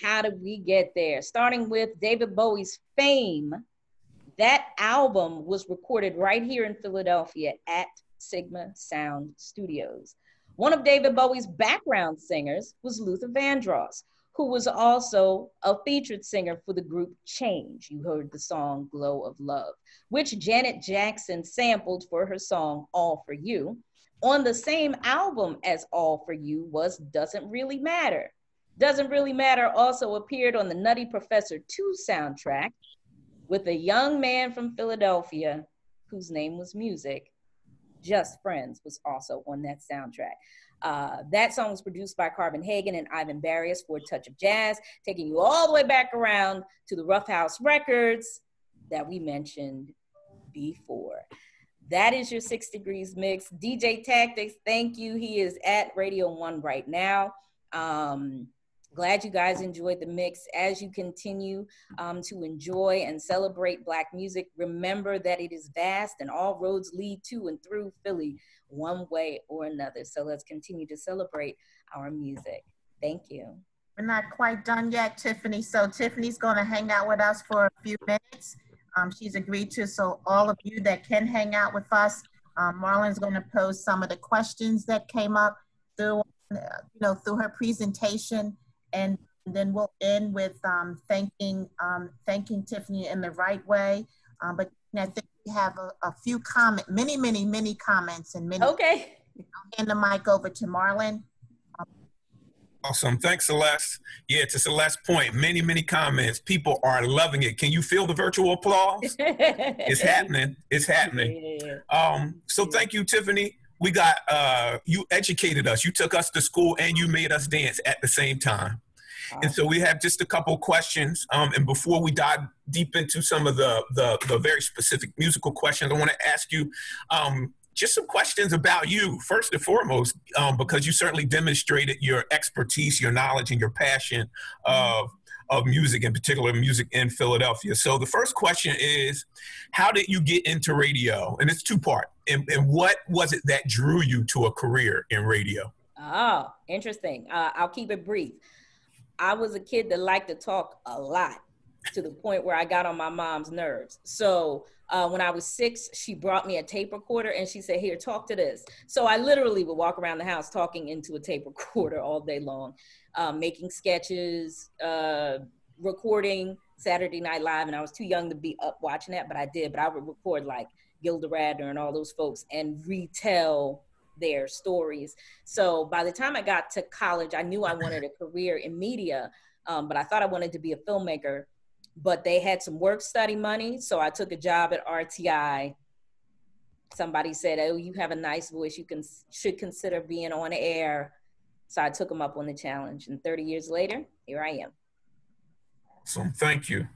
How did we get there? Starting with David Bowie's Fame. That album was recorded right here in Philadelphia at Sigma Sound Studios. One of David Bowie's background singers was Luther Vandross, who was also a featured singer for the group Change. You heard the song Glow of Love, which Janet Jackson sampled for her song All for You. On the same album as All for You was Doesn't Really Matter. Doesn't Really Matter also appeared on the Nutty Professor 2 soundtrack with a young man from Philadelphia whose name was Musiq. Just Friends was also on that soundtrack. Uh, that song was produced by Carvin Haggins and Ivan Barrios for a touch of jazz, taking you all the way back around to the Ruff House Records that we mentioned before. That is your six degrees mix. DJ Tactics, thank you. He is at Radio One right now. Um, glad you guys enjoyed the mix. As you continue um, to enjoy and celebrate Black music, remember that it is vast and all roads lead to and through Philly one way or another. So let's continue to celebrate our music. Thank you. We're not quite done yet, Tiffany. So Tiffany's going to hang out with us for a few minutes. Um, she's agreed to. So all of you that can hang out with us, um, Marlon's going to pose some of the questions that came up through, uh, you know, through her presentation, and then we'll end with um, thanking um, thanking Tiffany in the right way. Um, but I think we have a, a few comment, many, many, many comments, and many. Okay. I'll hand the mic over to Marlon. Awesome. Thanks, Celeste. Yeah, to Celeste's point, many, many comments. People are loving it. Can you feel the virtual applause? it's happening. It's happening. Um, so thank you, Tiffany. We got uh you educated us. You took us to school and you made us dance at the same time. And so we have just a couple questions. Um, and before we dive deep into some of the, the, the very specific musical questions, I want to ask you um, just some questions about you, first and foremost, um, because you certainly demonstrated your expertise, your knowledge, and your passion of, of music, in particular music in Philadelphia. So the first question is, how did you get into radio? And it's two part. And, and what was it that drew you to a career in radio? Oh, interesting. Uh, I'll keep it brief. I was a kid that liked to talk a lot to the point where I got on my mom's nerves. So uh, when I was six, she brought me a tape recorder and she said, Here, talk to this. So I literally would walk around the house talking into a tape recorder all day long, um, making sketches, uh, recording Saturday Night Live. And I was too young to be up watching that, but I did. But I would record like Gilda Radner and all those folks and retell their stories. So by the time I got to college, I knew I wanted a career in media, um, but I thought I wanted to be a filmmaker. But they had some work study money, so I took a job at RTI. Somebody said, "Oh, you have a nice voice. You can should consider being on air." So I took them up on the challenge, and 30 years later, here I am. Awesome. Thank you.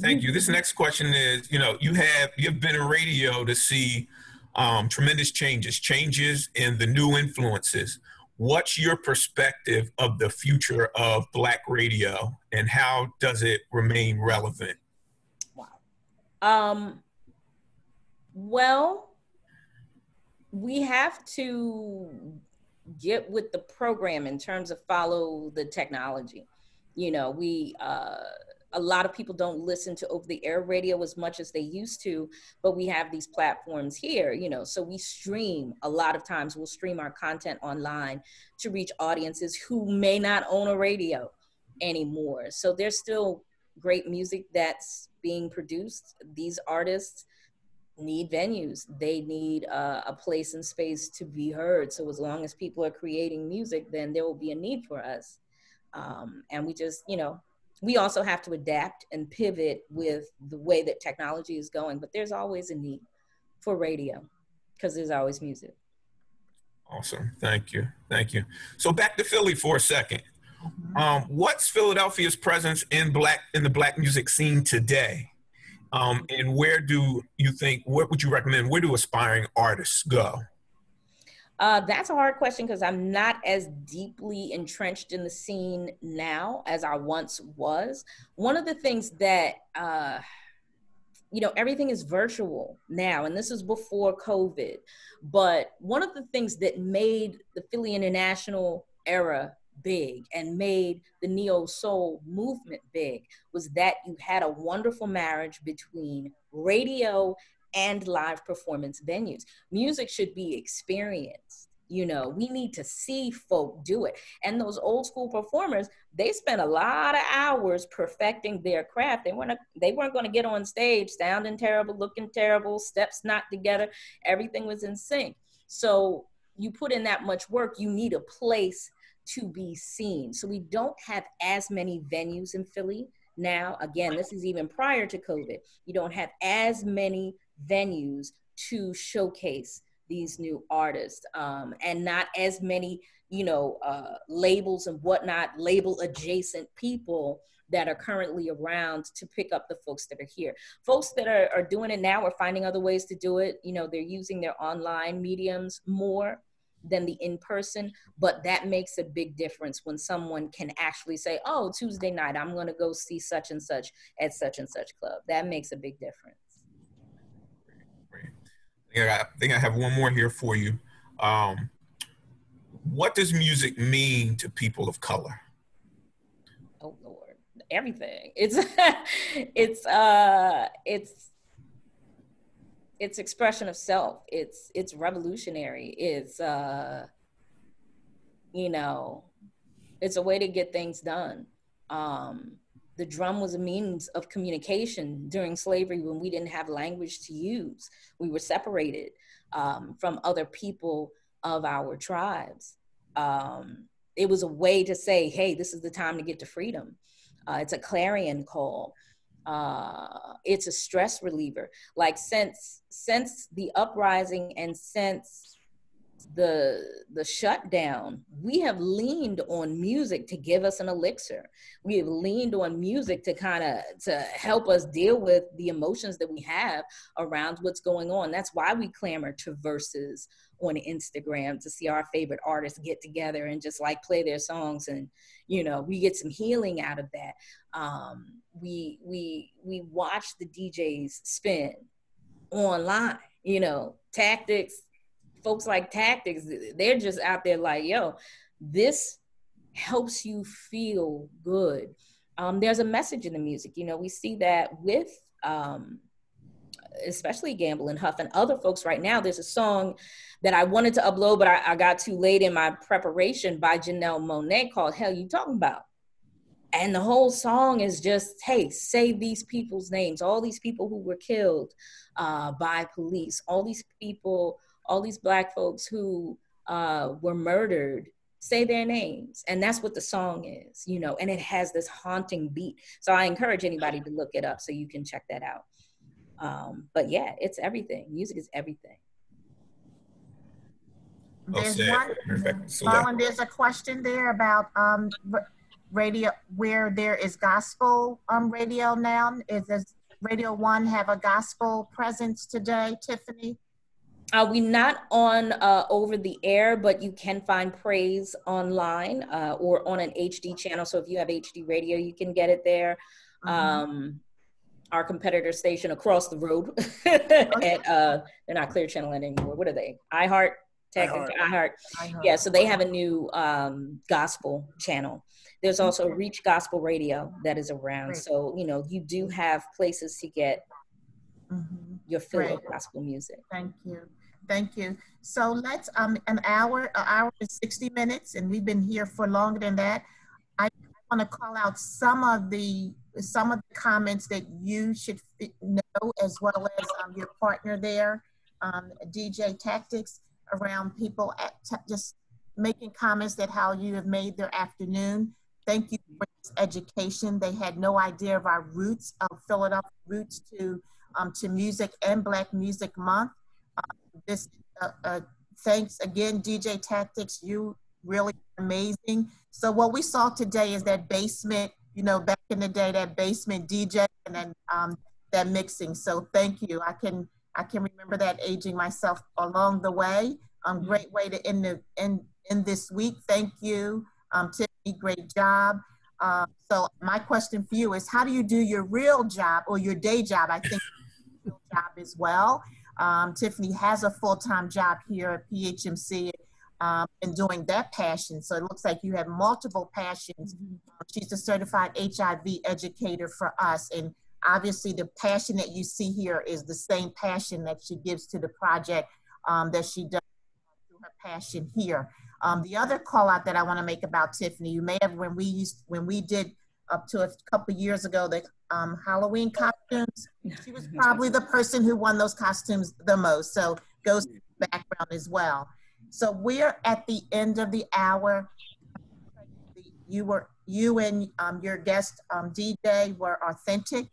Thank you. This next question is, you know, you have you've been in radio to see um, tremendous changes, changes in the new influences. What's your perspective of the future of Black radio, and how does it remain relevant? wow Um, well, we have to get with the program in terms of follow the technology. You know, we uh, a lot of people don't listen to over the air radio as much as they used to, but we have these platforms here, you know, so we stream a lot of times we'll stream our content online to reach audiences who may not own a radio anymore. So there's still great music that's being produced. These artists need venues. They need uh, a place and space to be heard. So as long as people are creating music, then there will be a need for us. Um, and we just, you know, we also have to adapt and pivot with the way that technology is going. But there's always a need for radio because there's always music. Awesome. Thank you. Thank you. So back to Philly for a second. Um, what's Philadelphia's presence in black in the black music scene today? Um, and where do you think? What would you recommend? Where do aspiring artists go? Uh, that's a hard question because I'm not as deeply entrenched in the scene now as I once was. One of the things that, uh, you know, everything is virtual now, and this is before COVID. But one of the things that made the Philly International era big and made the neo soul movement big was that you had a wonderful marriage between radio and live performance venues. Music should be experienced. You know, we need to see folk do it. And those old school performers, they spent a lot of hours perfecting their craft. They weren't they weren't going to get on stage sounding terrible, looking terrible, steps not together. Everything was in sync. So you put in that much work, you need a place to be seen. So we don't have as many venues in Philly now. Again, this is even prior to COVID. You don't have as many venues to showcase these new artists um, and not as many you know uh, labels and whatnot label adjacent people that are currently around to pick up the folks that are here. Folks that are, are doing it now are finding other ways to do it. You know they're using their online mediums more than the in person but that makes a big difference when someone can actually say oh tuesday night i'm going to go see such and such at such and such club. That makes a big difference Yeah, I think I have one more here for you. Um, what does music mean to people of color? oh lord. Everything. It's it's uh it's it's expression of self. It's it's revolutionary. It's uh you know it's a way to get things done. Um the drum was a means of communication during slavery when we didn't have language to use we were separated um, from other people of our tribes um, it was a way to say, hey, this is the time to get to freedom. Uh, it's a clarion call. Uh, it's a stress reliever. Like since since the uprising and since the the shutdown, we have leaned on music to give us an elixir. We have leaned on music to kind of to help us deal with the emotions that we have around what's going on. That's why we clamor to Verzuz on Instagram to see our favorite artists get together and just like play their songs and you know we get some healing out of that um, we we we watch the DJs spin online you know tactics folks like tactics they're just out there like yo this helps you feel good um, there's a message in the music you know we see that with um, especially Gamble and Huff and other folks right now. There's a song that I wanted to upload, but I, I got too late in my preparation by Janelle Monáe called Hell You Talking About. And the whole song is just, hey, say these people's names, all these people who were killed uh, by police, all these people, all these black folks who uh, were murdered say their names and that's what the song is you know and it has this haunting beat so i encourage anybody to look it up so you can check that out um, but yeah, it's everything. Music is everything. There's said. one, Perfect. So Marlon, there's a question there about um, radio, where there is gospel um, radio now. Is does Radio One have a gospel presence today, Tiffany? Uh, we not on uh, over the air, but you can find praise online uh, or on an HD channel. So if you have HD radio, you can get it there. Um, our competitor station across the road at uh, they're not Clear Channel anymore. What are they? iHeart, technically iHeart. Yeah, so they have a new um, gospel channel. There's also Reach Gospel Radio that is around. Great. So you know you do have places to get Mhm. your fill of gospel music. Thank you. Thank you. So let's, um, an hour, an hour and 60 minutes, and we've been here for longer than that. I want to call out some of the, some of the comments that you should know as well as um, your partner there, um, DJ Tactics, around people at, just making comments that how you have made their afternoon. Thank you for this education. They had no idea of our roots, of Philadelphia roots to, um, to music and Black Music Month this uh, uh, thanks again dj tactics. You really amazing. So what we saw today is that basement you know back in the day that basement dj and then um, that mixing. So thank you. I can i can remember that aging myself along the way. Um, great way to end the end, end this week. Thank you. Um, tiffany great job. Uh, so my question for you is how do you do your real job or your day job? I think real job as well um, Tiffany has a full-time job here at PHMC. um, and doing that passion. So it looks like you have multiple passions. She's a certified HIV educator for us. And obviously, the passion that you see here is the same passion that she gives to the project um, that she does through her passion here. Um, the other call out that I want to make about Tiffany, you may have when we used when we did up to a couple years ago the um, Halloween costumes. She was probably the person who won those costumes the most. So goes to the background as well. So we're at the end of the hour. You were you and um, your guest um, DJ were authentic.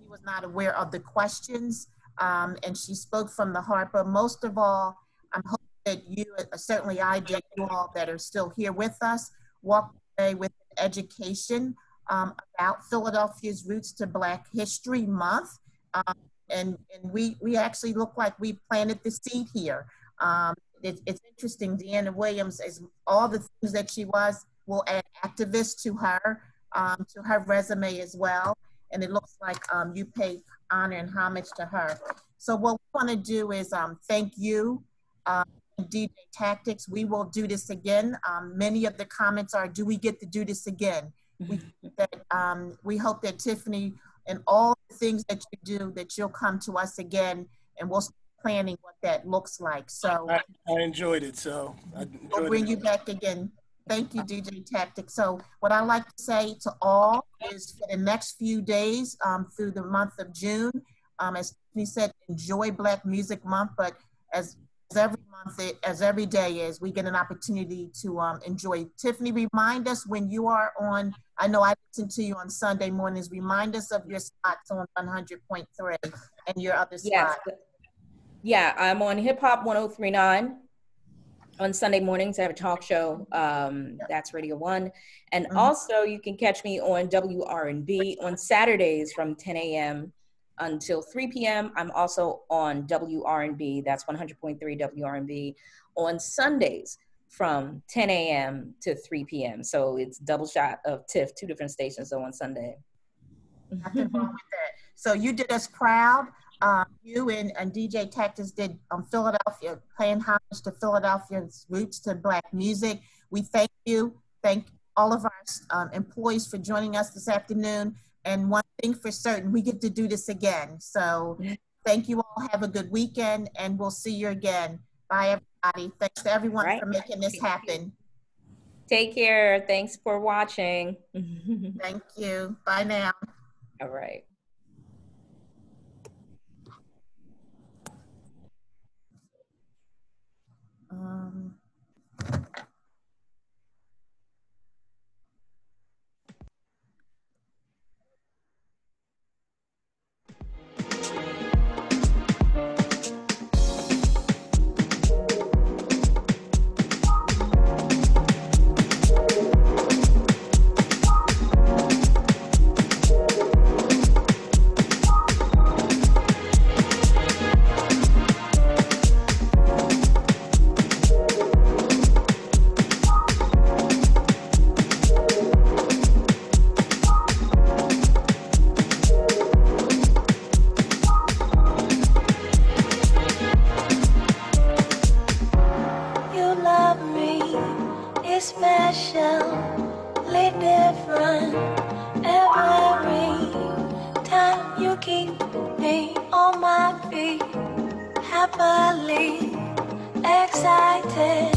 He was not aware of the questions, um, and she spoke from the heart. But most of all, I'm hoping that you, uh, certainly I did, you all that are still here with us, walk away with education um, about Philadelphia's roots to Black History Month. Um, and and we, we actually look like we planted the seed here. Um, it, it's interesting, Deanna Williams, is all the things that she was, will add activist to her, um, to her resume as well. And it looks like um, you pay honor and homage to her. So what we want to do is um, thank you, um, DJ Tactics. We will do this again. Many of the comments are, do we get to do this again? We, that, um, we hope that Tiffany and all the things that you do, that you'll come to us again and we'll start planning what that looks like. So I, I enjoyed it. So I we'll bring it. you back again. Thank you, DJ Tactic. So what I like to say to all is for the next few days um, through the month of June, um, as Tiffany said, enjoy Black Music Month, but as every month, it- as every day is, we get an opportunity to um, enjoy. Tiffany, remind us when you are on, I know I listen to you on Sunday mornings, remind us of your spots on 100.3 and your other Yes. spot. Yeah, I'm on Hip Hop 1039 on Sunday mornings. I have a talk show. Um, that's Radio One, and Mhm. also you can catch me on WRNB on Saturdays from 10 a.m. until 3 p.m. I'm also on WRNB. That's 100.3 WRNB on Sundays from 10 a.m. to 3 p.m. So it's double shot of TIFF, two different stations though on Sunday. Nothing wrong with that. So you did us proud. Um, you and, and DJ Tactics did um, Philadelphia, paying homage to Philadelphia's roots to Black music. We thank you. Thank all of our um, employees for joining us this afternoon. And one for certain, we get to do this again. So thank you all. Have a good weekend, and we'll see you again. Bye, everybody. Thanks to everyone Right. for making this happen. Take care. Thanks for watching. Thank you. Bye now. All right. Um, excited.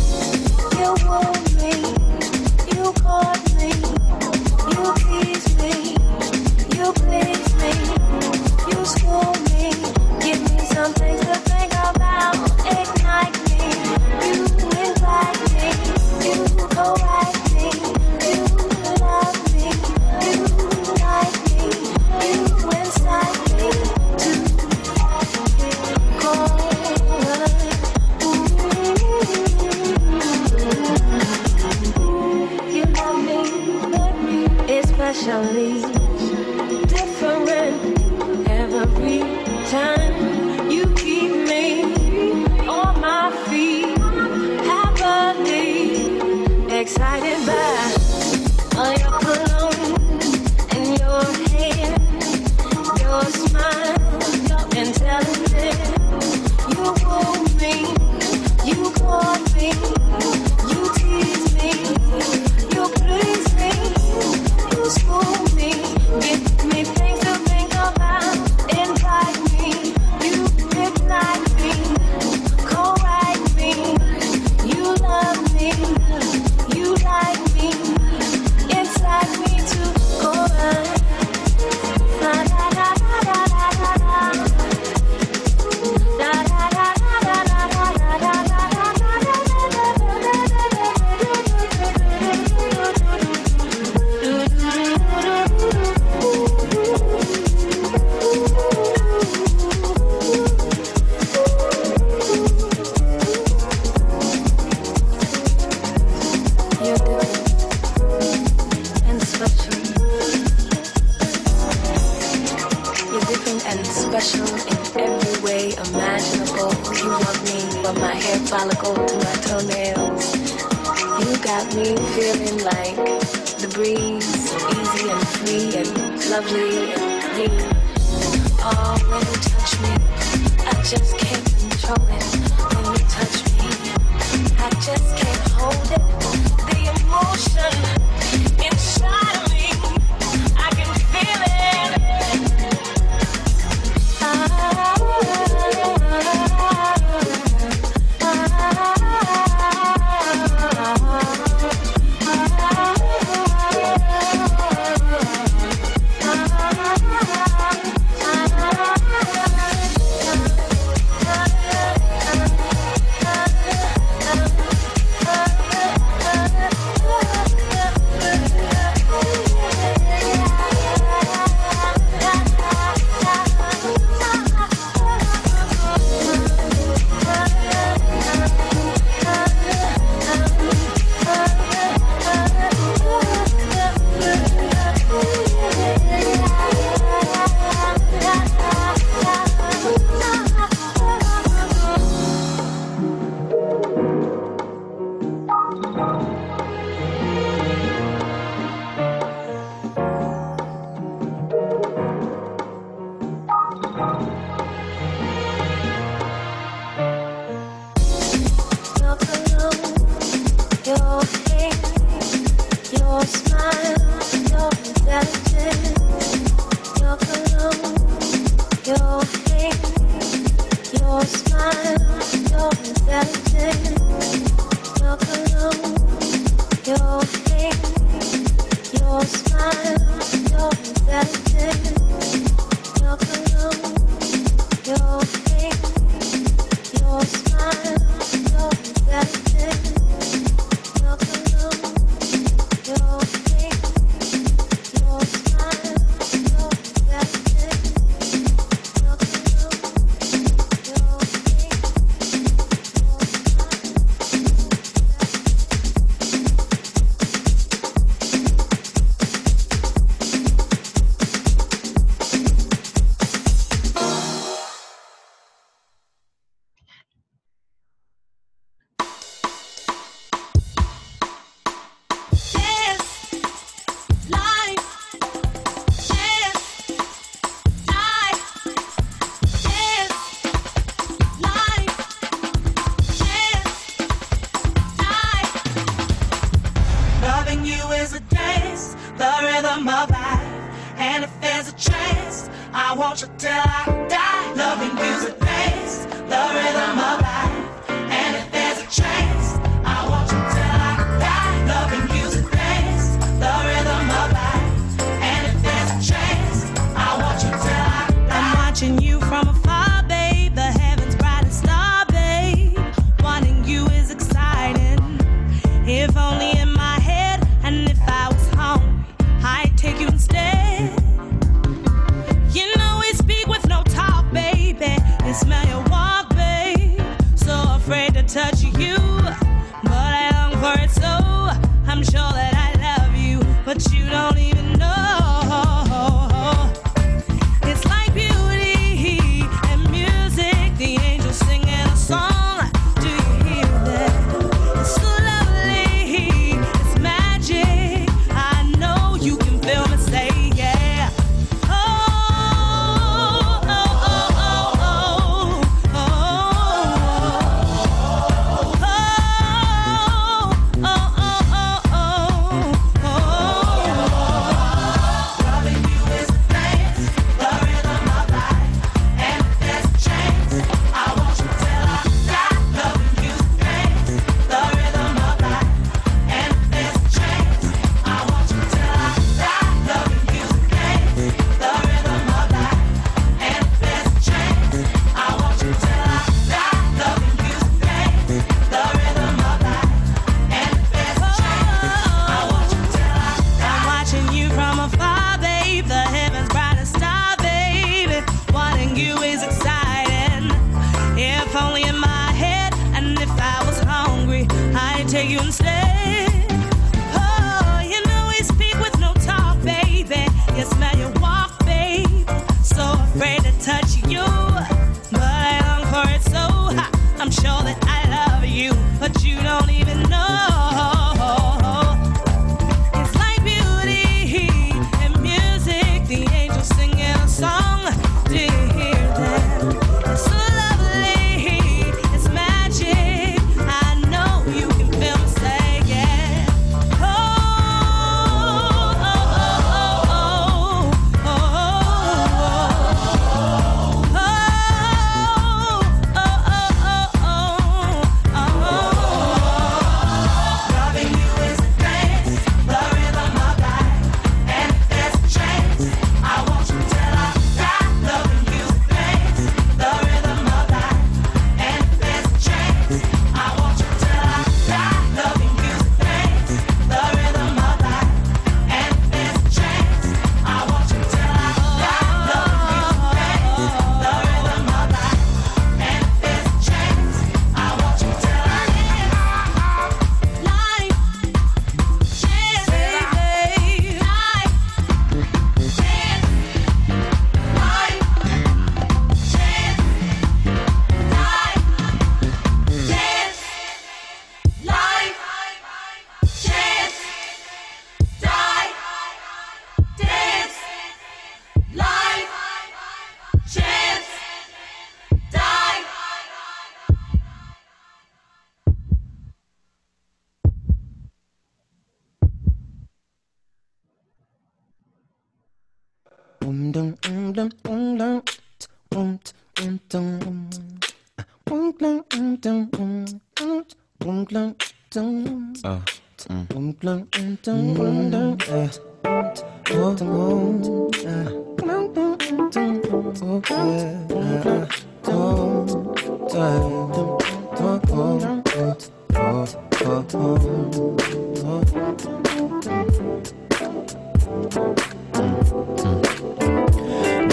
Oh. Mm.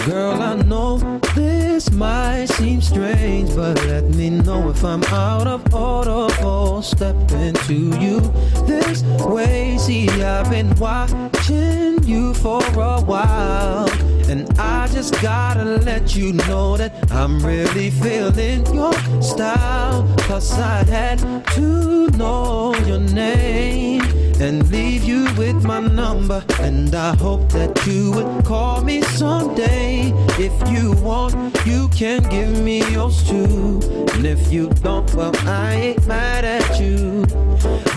Girl, I know this might seem strange, but let me know if I'm out of order for stepping to you this way. See, I've been watching you for a while, and I just gotta let you know that I'm really feeling your style. Cause I had to know your name and leave you with my number. And I hope that you would call me someday. If you want, you can give me yours too. And if you don't, well, I ain't mad at you.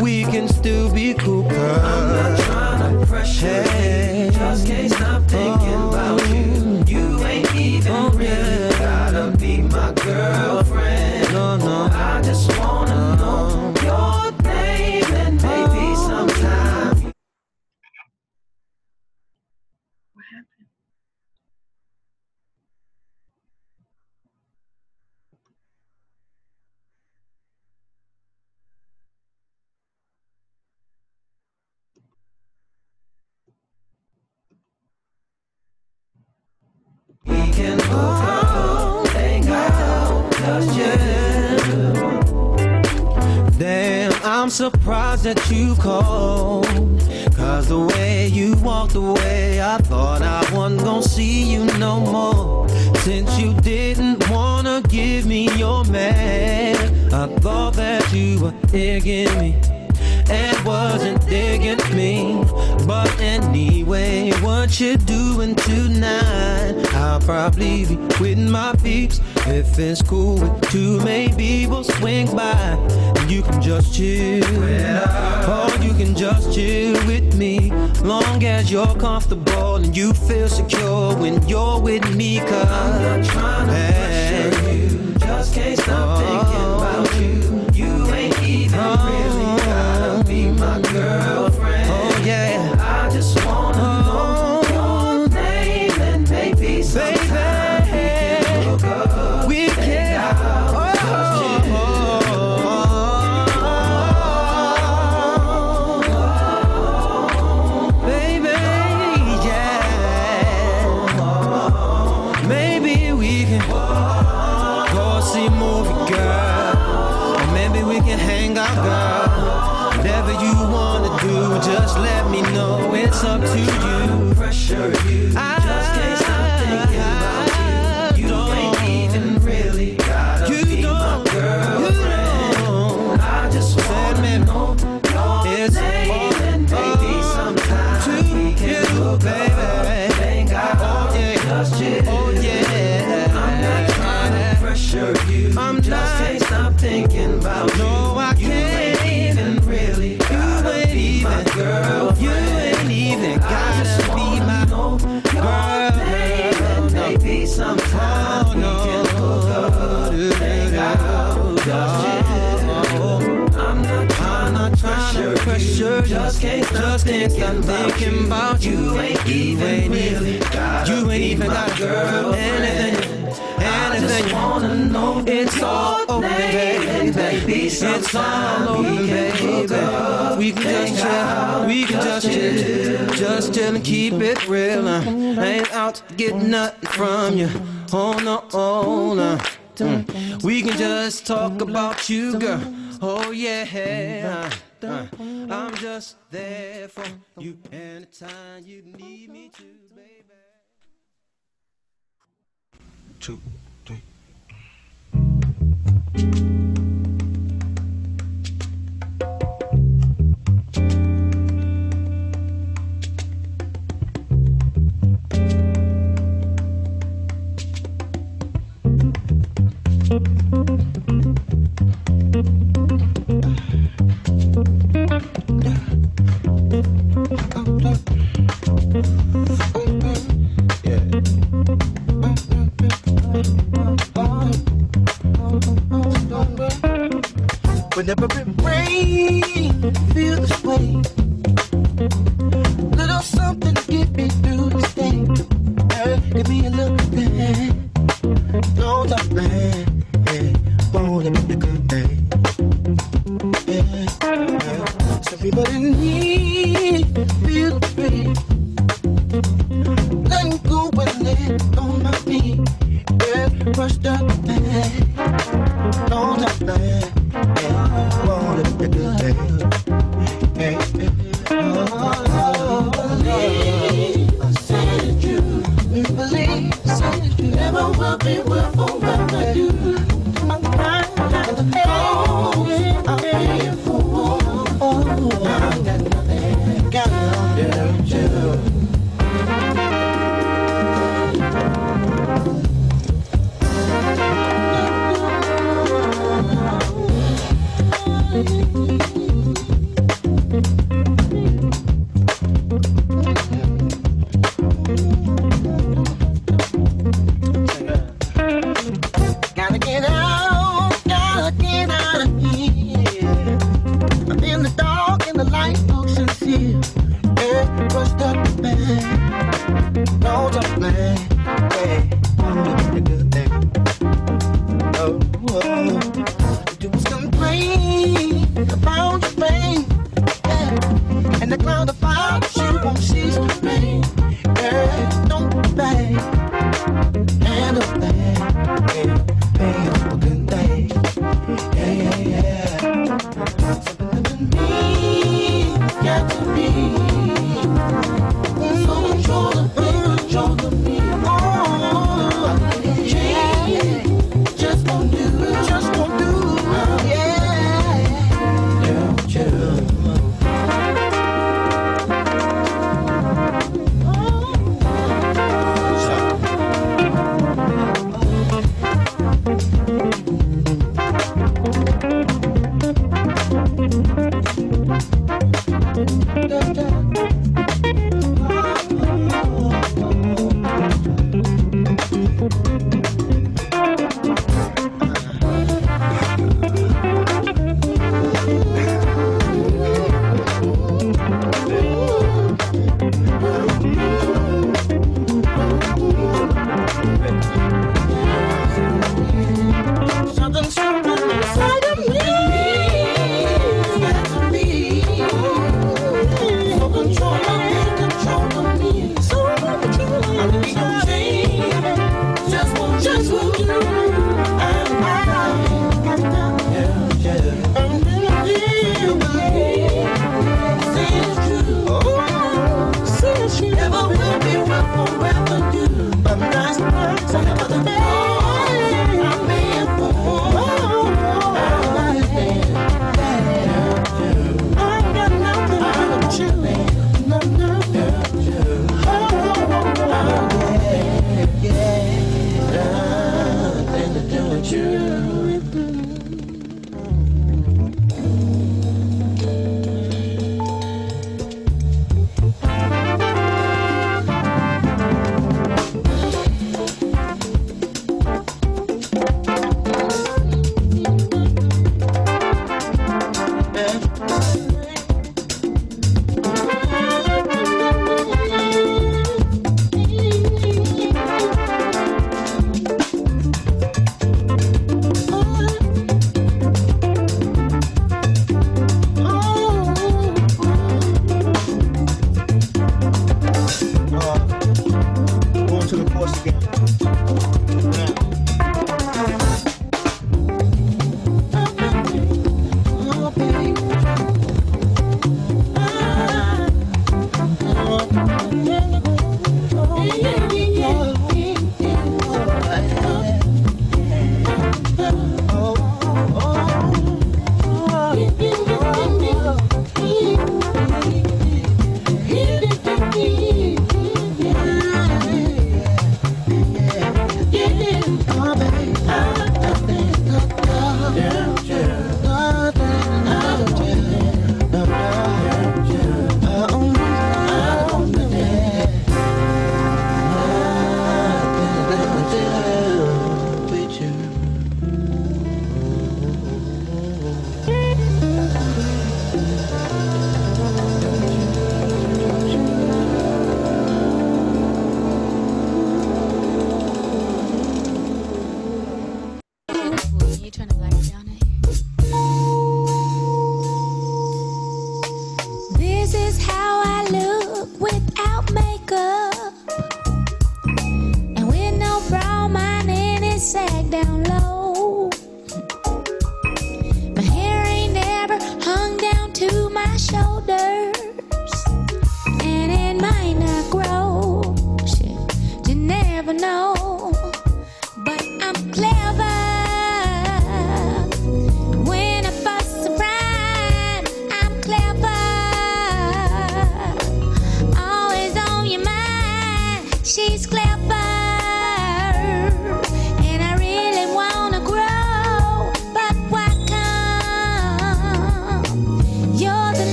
We can still be cool, girl. I'm not trying to pressure you. Just can't stop thinking about you. You ain't even oh, really gotta I'm surprised that you called. Cause the way you walked away, I thought I wasn't gonna see you no more. Since you didn't wanna give me your man, I thought that you were digging me and wasn't digging me. But anyway, what you doing tonight? I'll probably be with my peeps. If it's cool with you, maybe we'll swing by. And you can just chill. Or you can just chill with me. Long as you're comfortable and you feel secure when you're with me. Cause I'm not trying to pressure you. Just can't stop thinking about you. You ain't even oh. really gotta out, girl. Whatever you wanna do, just let me know. It's up to you. Pressure you. just can't stop thinking about you. You ain't even really gotta be my girlfriend. I just wanna know your name and maybe sometime we can hook up. Hang out, oh, just chill. Oh yeah. I'm not trying to pressure you. I'm just can't stop thinking about you. No, I Just can't stop thinking, thinking about you. You ain't even really got You ain't even got girl. Anything, anything. wanna know it's all over, baby. It's all over, baby. We can just chill, we can just chill, just chill and keep it real. I ain't out to get nothing from you. Oh no, oh no. Mm. We can just talk about you, girl. Oh yeah. Uh, I'm just there for you anytime you need me to, baby. Two,